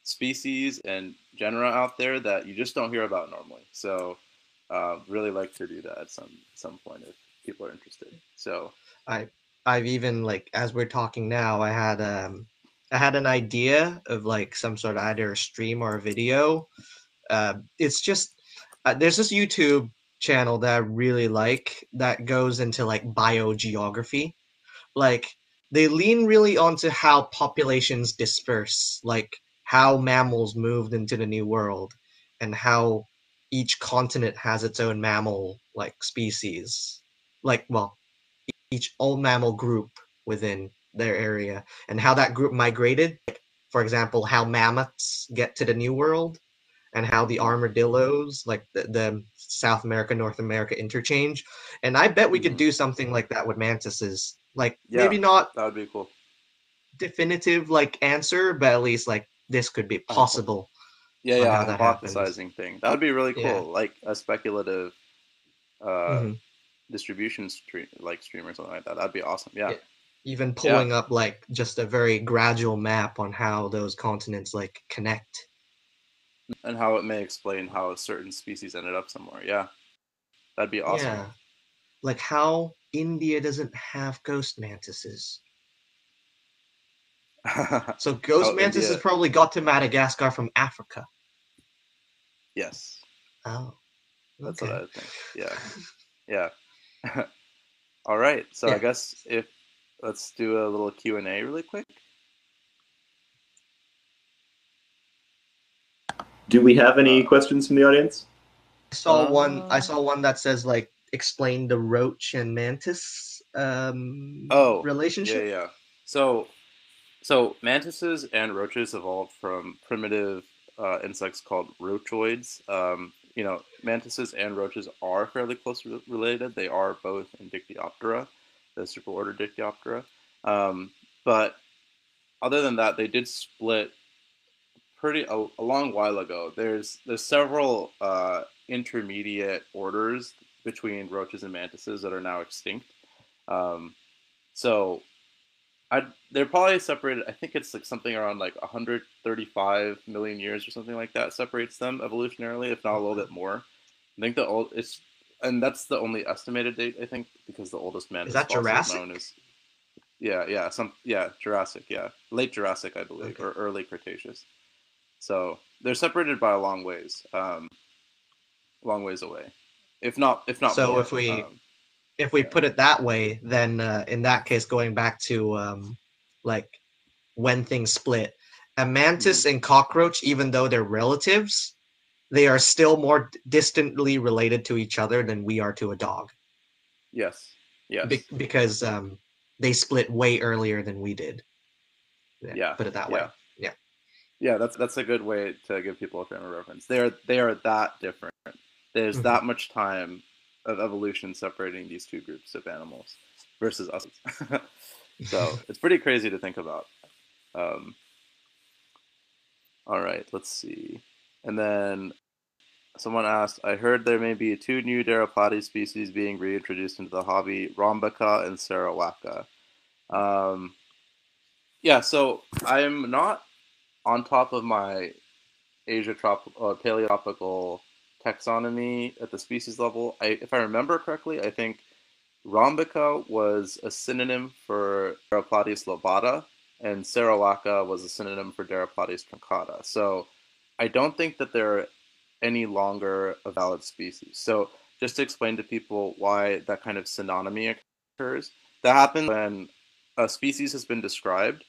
species and genera out there that you just don't hear about normally. So uh, really like to do that at some some point if people are interested. So I I've even like as we're talking now, I had um I had an idea of like some sort of either a stream or a video. Uh, it's just uh, there's this YouTube channel that I really like that goes into like biogeography. Like they lean really onto how populations disperse, like how mammals moved into the new world and how each continent has its own mammal like species. Like well, each all mammal group within their area and how that group migrated. Like, for example, how mammoths get to the New World and how the armadillos, like the, the South America, North America interchange. And I bet we could Mhm. do something like that with mantises. Like Yeah. maybe not that would be cool. definitive like answer, but at least like this could be possible. Yeah, yeah, that happens. hypothesizing thing. That would be really cool. Yeah. Like a speculative uh, Mhm. distribution stream, like stream or something like that. That'd be awesome. Yeah. Yeah. Even pulling up like just a very gradual map on how those continents like connect. and how it may explain how a certain species ended up somewhere. Yeah, that'd be awesome. Yeah. Like how India doesn't have ghost mantises. So ghost How mantises India- probably got to Madagascar from Africa. yes, Oh. that's okay. what I think. Yeah, yeah. All right. So I guess if let's do a little Q and A really quick. Do we have any Uh, questions from the audience? I saw one I Uh, saw one that says like explain the roach and mantis um Oh, Yeah, relationship. yeah. So, so mantises and roaches evolved from primitive uh, insects called roachoids. Um, you know, mantises and roaches are fairly closely related. They are both in Dictyoptera, the superorder Dictyoptera. Um, but other than that, they did split pretty a, a long while ago. There's there's several uh, intermediate orders between roaches and mantises that are now extinct. Um, so I they're probably separated. I think it's like something around like 135 million years or something like that separates them evolutionarily, if not a little bit more. I think the old it's and that's the only estimated date I think because the oldest man Is that Jurassic? known is yeah yeah some yeah Jurassic yeah late Jurassic I believe Okay. or early Cretaceous. So they're separated by a long ways, um, long ways away, if not if not. So more. if we- um, if we put it that way, then uh, in that case, going back to um, like when things split, a mantis Mm-hmm. and cockroach, even though they're relatives, they are still more distantly related to each other than we are to a dog, yes yes Be- because um, they split way earlier than we did. Yeah, put it that way. yeah. Yeah, that's that's a good way to give people a frame of reference. They're they are that different. There's Mhm. that much time of evolution separating these two groups of animals versus us. so it's pretty crazy to think about. Um, all right, let's see. And then someone asked, I heard there may be two new Deroplatys species being reintroduced into the hobby, Rhombica and Sarawaca. Um, yeah, so I'm not on top of my Asia trop- or paleotropical taxonomy at the species level. I, if I remember correctly, I think Rhombica was a synonym for Deroplatys lobata, and Sarawaca was a synonym for Deroplatys truncata. So I don't think that they're any longer a valid species. So just to explain to people why that kind of synonymy occurs, that happens when a species has been described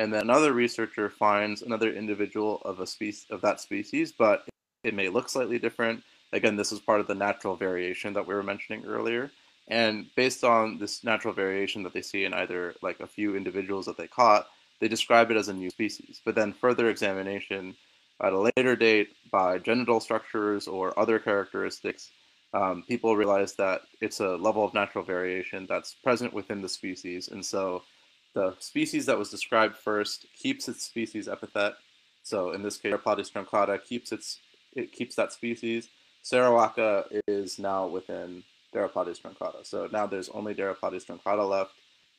and then another researcher finds another individual of a species of that species, but it may look slightly different. Again, this is part of the natural variation that we were mentioning earlier. And based on this natural variation that they see in either like a few individuals that they caught, they describe it as a new species. But then further examination at a later date by genital structures or other characteristics, um, people realize that it's a level of natural variation that's present within the species. And so the species that was described first keeps its species epithet. So in this case, Deroplatys truncata keeps its it keeps that species. Sarawaca is now within Deroplatys truncata. So now there's only Deroplatys truncata left,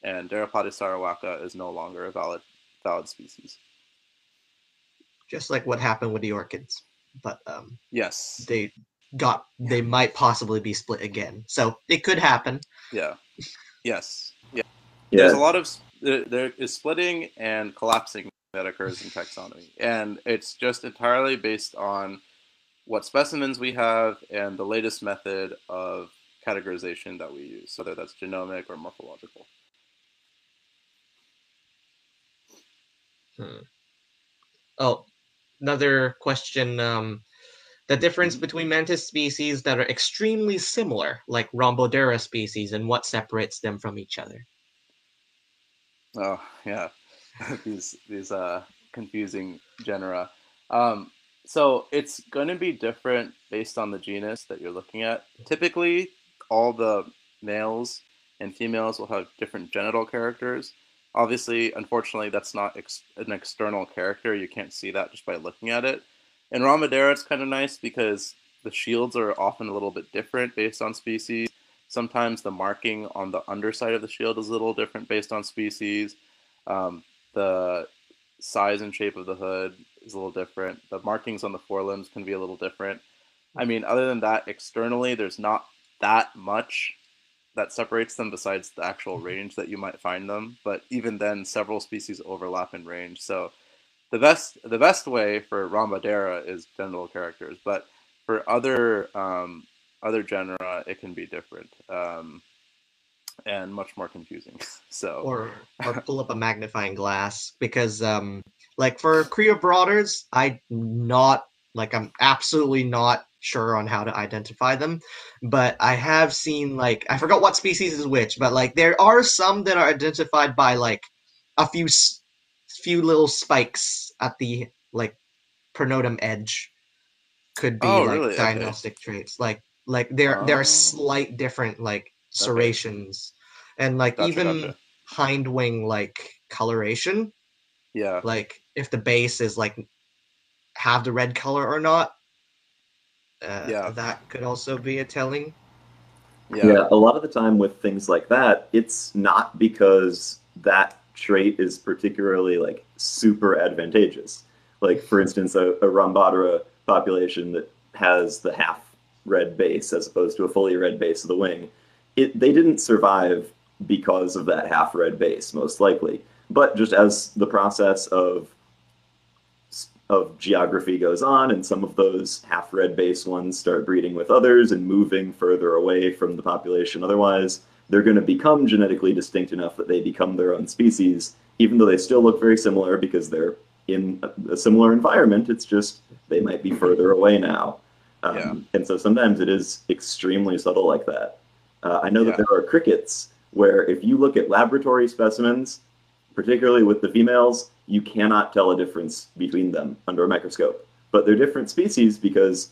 and Deroplatys sarawaca is no longer a valid valid species. Just like what happened with the orchids, but um, Yes. they got they might possibly be split again. So it could happen. Yeah. Yes. Yeah. Yeah, There's a lot of there, there is splitting and collapsing that occurs in taxonomy, and it's just entirely based on what specimens we have and the latest method of categorization that we use, whether that's genomic or morphological. Oh, another question. Um, the difference Mhm. between mantis species that are extremely similar, like Rhombodera species, and what separates them from each other. Oh yeah, these these uh confusing genera. Um, so it's going to be different based on the genus that you're looking at. Typically, all the males and females will have different genital characters. Obviously, unfortunately, that's not ex- an external character. You can't see that just by looking at it. In Rhombodera, it's kind of nice because the shields are often a little bit different based on species. Sometimes the marking on the underside of the shield is a little different based on species. Um, the size and shape of the hood is a little different. The markings on the forelimbs can be a little different. I mean, other than that, externally, there's not that much that separates them besides the actual range that you might find them. But even then, several species overlap in range. So the best the best way for Rhombodera is genital characters, but for other um, other genera, it can be different um, and much more confusing. so or or pull up a magnifying glass because um like for Creobroters, I not like I'm absolutely not sure on how to identify them, but I have seen like I forgot what species is which, but like there are some that are identified by like a few s- few little spikes at the like pronotum edge could be Oh, like really? Okay. diagnostic traits like like there there Oh. are slight different like Okay. serrations and like Gotcha, even gotcha. hind wing like coloration yeah, like if the base is like have the red color or not. Uh, Yeah. that could also be a telling. Yeah. Yeah. a lot of the time with things like that, it's not because that trait is particularly like super advantageous. Like for instance, a, a Rhombodera population that has the half red base as opposed to a fully red base of the wing, it they didn't survive because of that half red base, most likely. But just as the process of of geography goes on, and some of those half red base ones start breeding with others and moving further away from the population otherwise, they're going to become genetically distinct enough that they become their own species, even though they still look very similar because they're in a, similar environment. It's just they might be further away now. Um, Yeah. And so sometimes it is extremely subtle like that. Uh, I know that there are crickets where if you look at laboratory specimens, particularly with the females, you cannot tell a difference between them under a microscope. But they're different species because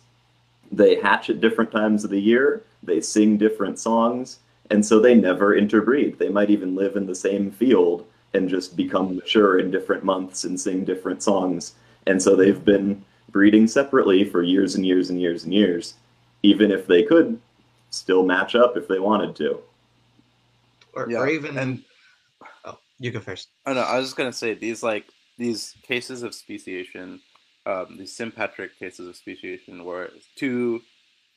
they hatch at different times of the year, they sing different songs, and so they never interbreed. They might even live in the same field and just become mature in different months and sing different songs. And so they've been breeding separately for years and years and years and years, even if they could still match up if they wanted to. Or, Yeah, or even. and- oh, you go first. Oh no, I was just gonna say these like these cases of speciation, um, these sympatric cases of speciation, where two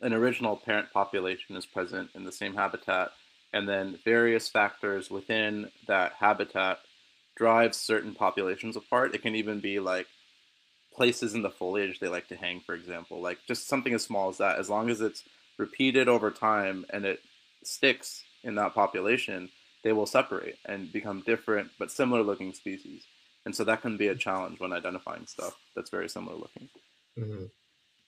an original parent population is present in the same habitat, and then various factors within that habitat drive certain populations apart. It can even be like places in the foliage they like to hang, for example, like just something as small as that. As long as it's repeated over time and it sticks in that population, they will separate and become different but similar looking species. And so that can be a challenge when identifying stuff that's very similar looking. hmm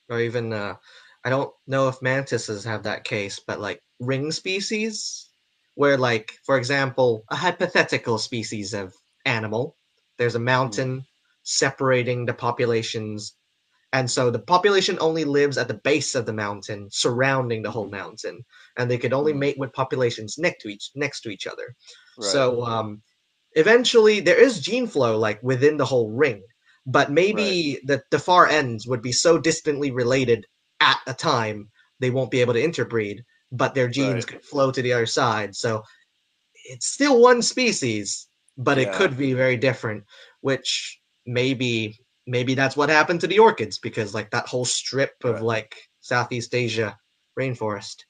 Or even, uh, I don't know if mantises have that case, but like ring species, where, like, for example, a hypothetical species of animal, there's a mountain separating the populations. And so the population only lives at the base of the mountain, surrounding the whole mountain, and they could only Mhm. mate with populations next to each next to each other. Right. So um, eventually, there is gene flow like within the whole ring, but maybe the the far ends would be so distantly related at a time they won't be able to interbreed, but their genes Right. could flow to the other side. So it's still one species, but it could be very different. Which maybe maybe that's what happened to the orchids because like that whole strip of Right. like Southeast Asia rainforest.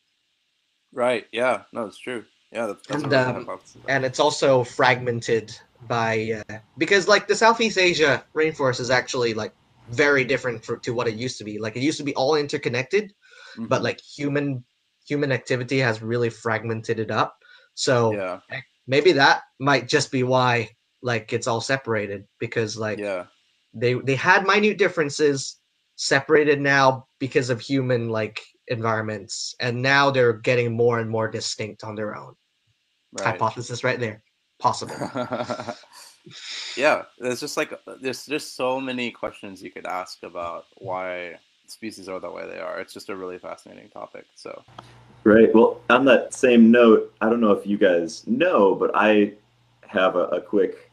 right. Yeah. No, it's true. Yeah. That's, that's And, um, and it's also fragmented by uh, because like the Southeast Asia rainforest is actually like very different for, to what it used to be. Like it used to be all interconnected, but Mhm. like human human activity has really fragmented it up. So yeah. maybe that might just be why like it's all separated because like Yeah. They they had minute differences separated now because of human like environments and now they're getting more and more distinct on their own. Right. Hypothesis right there. Possible. yeah, there's just like there's just so many questions you could ask about why species are the way they are. It's just a really fascinating topic. So Right. Well, on that same note, I don't know if you guys know, but I have a, a quick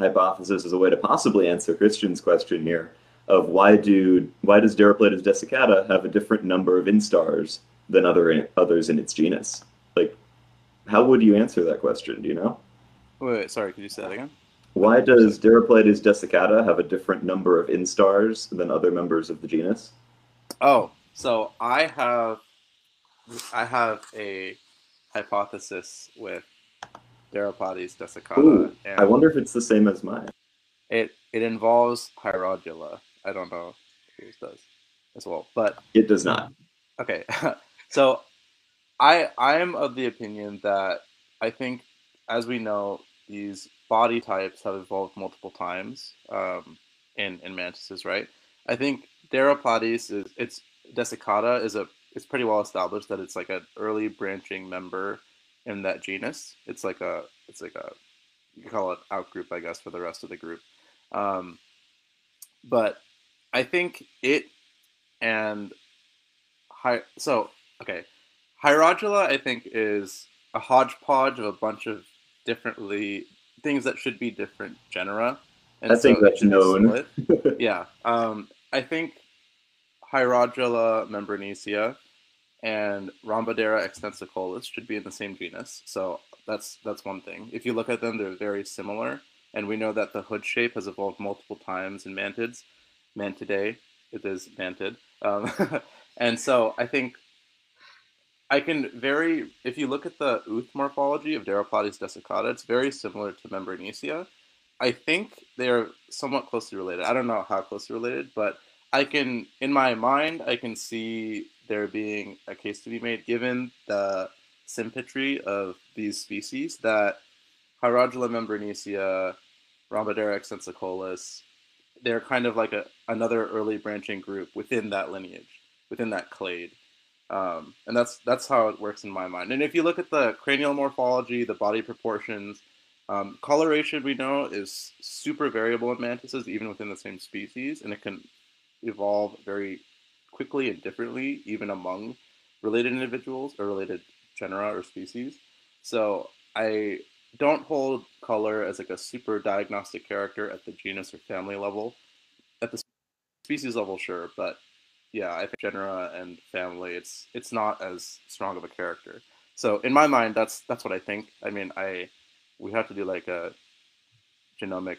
hypothesis as a way to possibly answer Christian's question here of why do why does Deroplatys desiccata have a different number of instars than other others in its genus? Like, how would you answer that question? Do you know? wait, wait sorry, could you say that again? Why does Deroplatys desiccata have a different number of instars than other members of the genus? Oh, so I have I have a hypothesis with Deroplatys desiccata, Ooh, and I wonder if it's the same as mine. it it involves hierodula. I don't know if yours does as well, but It does not. Okay, so I I am of the opinion that I think, as we know, these body types have evolved multiple times um, in in mantises, right? I think Deroplatys is it's desiccata is a it's pretty well established that it's like an early branching member in that genus. It's like a it's like a you could call it outgroup, I guess, for the rest of the group. Um, but I think it and Hi- so okay, Hierodula I think is a hodgepodge of a bunch of differently things that should be different genera. And I think that's known. yeah, um, I think Hierodula membranacea and Rhombodera extensicollis should be in the same genus. So that's that's one thing. If you look at them, they're very similar, and we know that the hood shape has evolved multiple times in mantids. Mantidae, it is mantid, um, and so I think I can very. If you look at the ooth morphology of Deroplatys desiccata, it's very similar to membranacea. I think they're somewhat closely related. I don't know how closely related, but I can, in my mind, I can see there being a case to be made given the symmetry of these species that Hierodula membranacea, Rhombodera extensicollis, they're kind of like a, another early branching group within that lineage, within that clade. Um, and that's that's how it works in my mind. And if you look at the cranial morphology, the body proportions, um, coloration we know is super variable in mantises, even within the same species, and it can evolve very quickly and differently, even among related individuals or related genera or species. So I don't hold color as like a super diagnostic character at the genus or family level. At the species level, sure, but yeah, I think genera and family, it's it's not as strong of a character. So in my mind, that's that's what I think. I mean, I we have to do like a genomic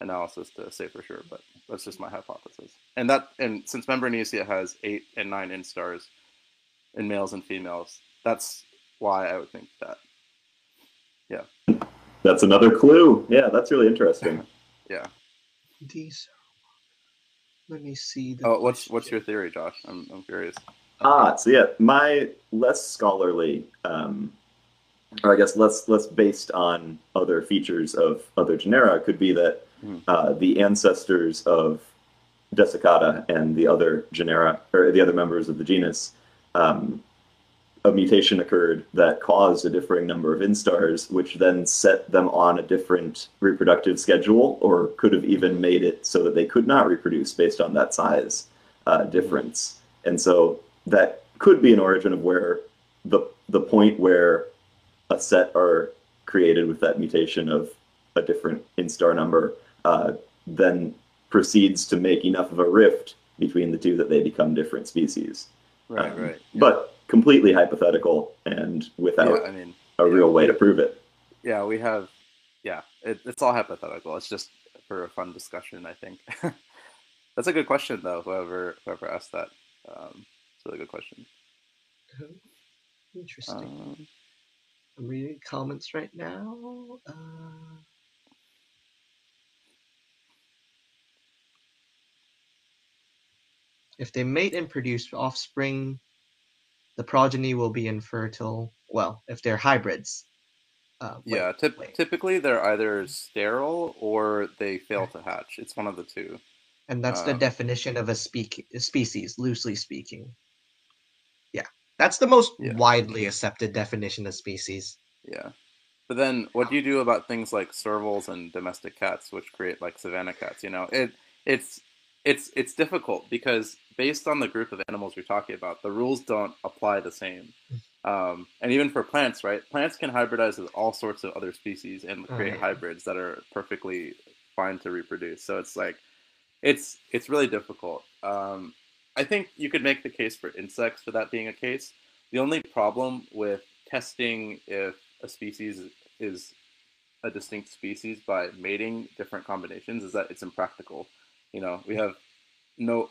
analysis to say for sure, but that's just my hypothesis. And that and since membranacea has eight and nine instars in males and females, that's why I would think that. Yeah. That's another clue. Yeah, that's really interesting. yeah. These. Let me see. oh, what's what's your theory, Josh? I'm I'm curious. Ah, so yeah, my less scholarly um, or I guess less less based on other features of other genera, could be that hmm. uh, the ancestors of Desiccata and the other genera or the other members of the genus, um, a mutation occurred that caused a differing number of instars, which then set them on a different reproductive schedule, or could have even made it so that they could not reproduce based on that size uh, difference. And so that could be an origin of where the the point where a set are created with that mutation of a different instar number, uh, then proceeds to make enough of a rift between the two that they become different species. Right, um, right. Yeah. But completely hypothetical and without yeah, I mean, a real know, way to prove it. Yeah, we have. Yeah, it, it's all hypothetical. It's just for a fun discussion, I think. That's a good question, though. Whoever whoever asked that, um, it's a really good question. Interesting. Um, I'm reading comments right now. Uh... If they mate and produce offspring, the progeny will be infertile. Well, if they're hybrids. Uh, yeah, typ- typically they're either sterile or they fail to hatch. It's one of the two. And that's um, the definition of a speak- species, loosely speaking. Yeah, that's the most yeah. widely accepted definition of species. Yeah. But then what do you do about things like servals and domestic cats which create like savanna cats, you know? It it's it's it's difficult because based on the group of animals you're talking about, the rules don't apply the same. Um, and even for plants, right? Plants can hybridize with all sorts of other species and create oh, hybrids that are perfectly fine to reproduce. So it's like, it's it's really difficult. Um, I think you could make the case for insects for that being a case. The only problem with testing if a species is a distinct species by mating different combinations is that it's impractical. You know, we have no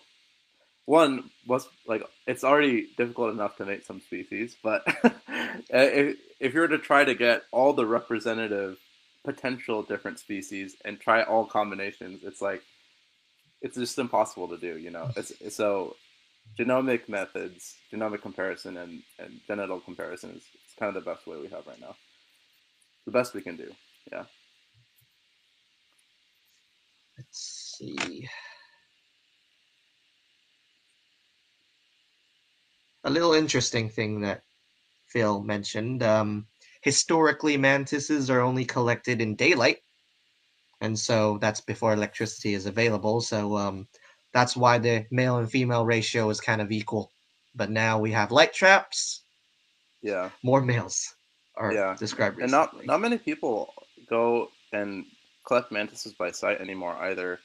one was like it's already difficult enough to mate some species, but if if you were to try to get all the representative potential different species and try all combinations, it's like it's just impossible to do. You know, mm. it's so genomic methods, genomic comparison, and and genital comparison is, is kind of the best way we have right now. The best we can do. Yeah. Let's see. A little interesting thing that Phil mentioned. Um, historically, mantises are only collected in daylight and so that's before electricity is available. So um, that's why the male and female ratio is kind of equal. But now we have light traps. Yeah, more males are yeah. described. Recently. And not not many people go and collect mantises by sight anymore either.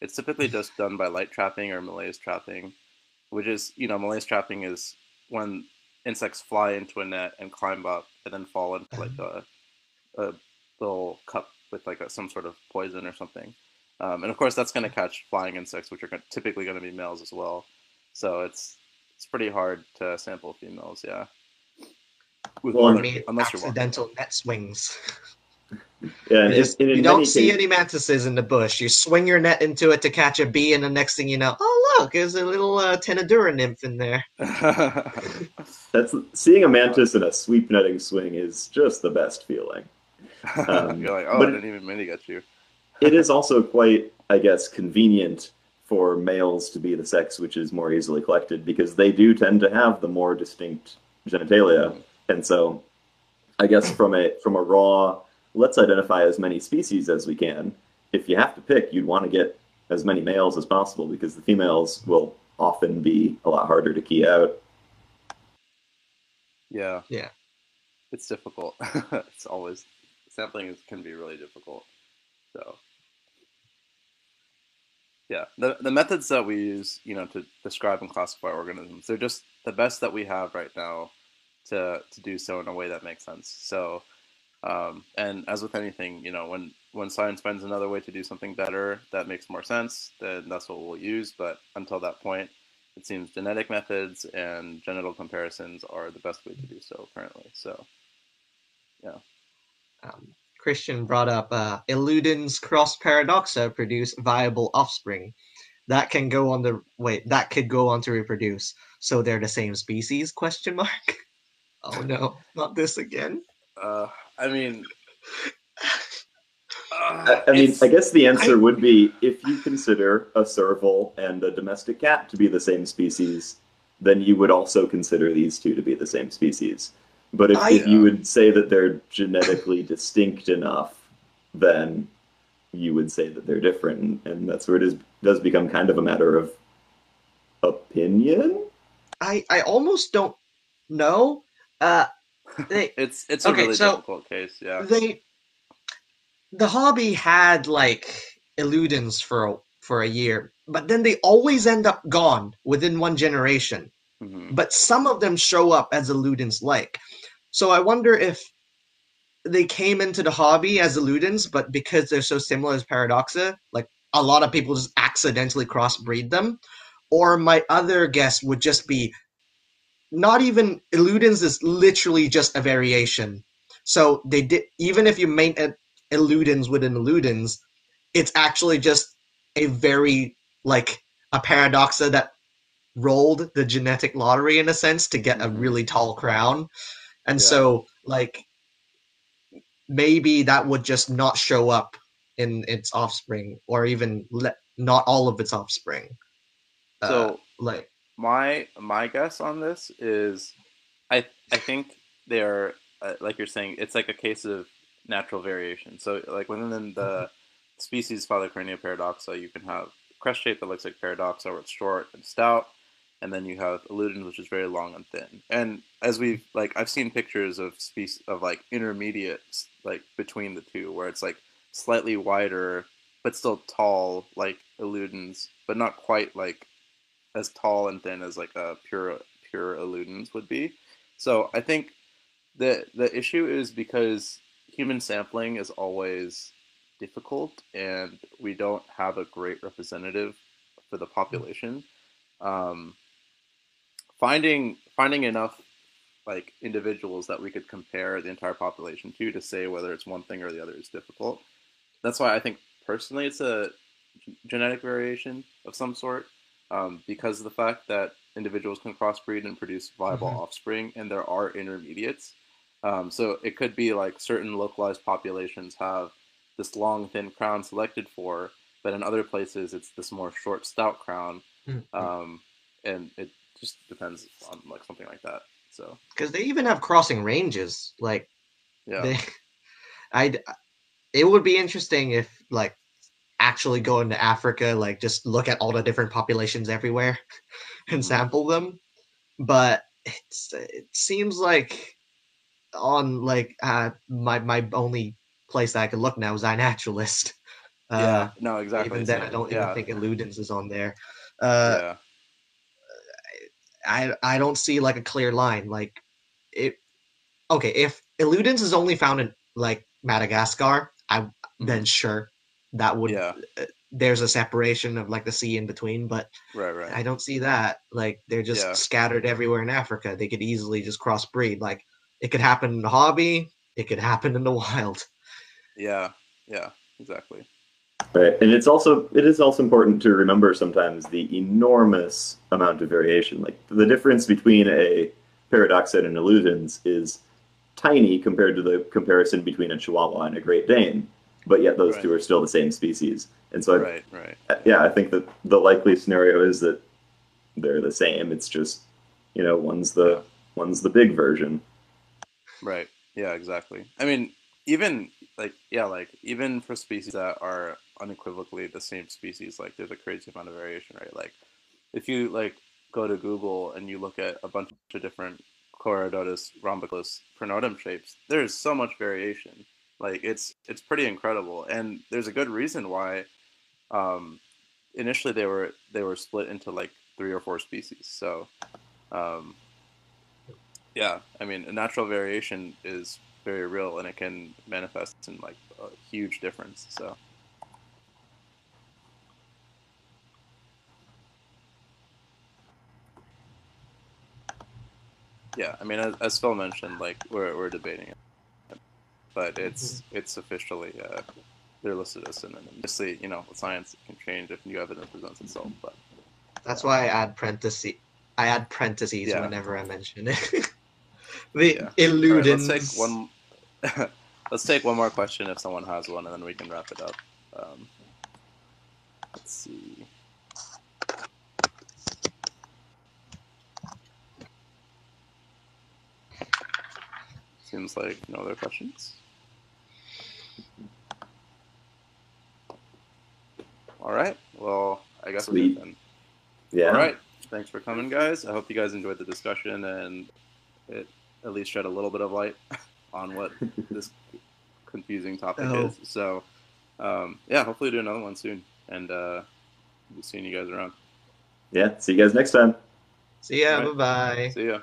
It's typically just done by light trapping or malaise trapping, which is you know malaise trapping is when insects fly into a net and climb up and then fall into like a, a little cup with like a, some sort of poison or something. Um, and of course, that's going to catch flying insects, which are typically going to be males as well. So it's it's pretty hard to sample females. Yeah. With well, unless accidental you're net swings. Yeah, and you, you don't see cases, any mantises in the bush. You swing your net into it to catch a bee, and the next thing you know, oh look, there's a little uh, Tenodera nymph in there. That's seeing a mantis in a sweep netting swing is just the best feeling. Um, You're like, oh, I didn't even mean to get you. it is also quite, I guess, convenient for males to be the sex which is more easily collected because they do tend to have the more distinct genitalia, and so I guess from a from a raw let's identify as many species as we can. If you have to pick, you'd want to get as many males as possible because the females will often be a lot harder to key out. Yeah. Yeah. It's difficult. it's always sampling is, can be really difficult. So yeah, the the methods that we use, you know, to describe and classify organisms, they're just the best that we have right now to to do so in a way that makes sense. So um, and as with anything, you know, when when science finds another way to do something better that makes more sense, then that's what we'll use. But until that point, it seems genetic methods and genital comparisons are the best way to do so currently. So, yeah. Um, Christian brought up uh, Illudens cross paradoxa produce viable offspring. That can go on the wait. That could go on to reproduce. So they're the same species? Question mark. Oh no, not this again. Uh, I mean, uh, I mean, I guess the answer I, would be if you consider a serval and a domestic cat to be the same species, then you would also consider these two to be the same species. But if, I, if you would say that they're genetically distinct enough, then you would say that they're different, and that's where it is does become kind of a matter of opinion. I I almost don't know. Uh, they, it's it's a okay, really so difficult case. Yeah. They the hobby had like illudens for a, for a year, but then they always end up gone within one generation. Mm-hmm. But some of them show up as illudens like. So I wonder if they came into the hobby as illudens, but because they're so similar as Paradoxa, like a lot of people just accidentally crossbreed them. Or my other guess would just be not even illudens is literally just a variation. So they did even if you made illudens within illudens, it's actually just a very like a paradoxa that rolled the genetic lottery in a sense to get a mm-hmm. really tall crown. And yeah. so like maybe that would just not show up in its offspring or even let not all of its offspring. So uh, like my my guess on this is, I I think they're uh, like you're saying it's like a case of natural variation. So like within the mm-hmm. species Phyllocrania paradoxa, you can have crest shape that looks like paradoxa, where it's short and stout, and then you have illudens, which is very long and thin. And as we've like, I've seen pictures of species of like intermediates like between the two, where it's like slightly wider but still tall, like illudens, but not quite like as tall and thin as like a pure pure illudens would be. So I think the the issue is because human sampling is always difficult and we don't have a great representative for the population. Um, finding finding enough like individuals that we could compare the entire population to to say whether it's one thing or the other is difficult. That's why I think personally it's a genetic variation of some sort um, because of the fact that individuals can crossbreed and produce viable mm-hmm. offspring, and there are intermediates. Um, so it could be like certain localized populations have this long, thin crown selected for, but in other places it's this more short, stout crown, mm-hmm. um, and it just depends on like something like that. So because they even have crossing ranges, like yeah, they, I it would be interesting if like actually go into Africa, like just look at all the different populations everywhere and mm-hmm. sample them. But it's it seems like on like uh my my only place that I could look now is iNaturalist. Uh, yeah. No, exactly. Even then, I don't yeah. even think Illudens is on there. Uh, yeah. I I don't see like a clear line. Like it. Okay, if Illudens is only found in like Madagascar, I then sure that would. Yeah. Uh, there's a separation of like the sea in between, but Right. Right. I don't see that. Like they're just Yeah. scattered everywhere in Africa. They could easily just crossbreed. Like it could happen in the hobby. It could happen in the wild. Yeah. Yeah. Exactly. Right, and it's also it is also important to remember sometimes the enormous amount of variation. Like the difference between a paradoxid and illudens is tiny compared to the comparison between a Chihuahua and a Great Dane, but yet those Right. two are still the same species. And so, I- Right. Right. yeah, I think that the likely scenario is that they're the same. It's just you know one's the Yeah. one's the big version. Right. Yeah, exactly. I mean, even like yeah, like even for species that are unequivocally the same species, like there's a crazy amount of variation, right? Like if you like go to Google and you look at a bunch of different Choeradodis rhombicollis pronotum shapes, there's so much variation. Like it's it's pretty incredible, and there's a good reason why. Um, initially, they were they were split into like three or four species. So, um, yeah, I mean, natural variation is very real, and it can manifest in like a huge difference. So, yeah, I mean, as, as Phil mentioned, like we're we're debating it, but it's it's officially uh, they're listed as synonym. Obviously, you know, science can change if new evidence presents itself, but That's why I add parentheses. I add parentheses Yeah. whenever I mention it. the Yeah. All right, let's take one. let's take one more question if someone has one, and then we can wrap it up. Um, let's see. Seems like no other questions. All right. Well, I guess we're Sweet. good then. Yeah. All right. Thanks for coming, guys. I hope you guys enjoyed the discussion and it at least shed a little bit of light on what this confusing topic Oh. is. So, um, yeah, hopefully do another one soon. And uh, be seeing you guys around. Yeah. See you guys next time. See ya. Right. Bye bye. See ya.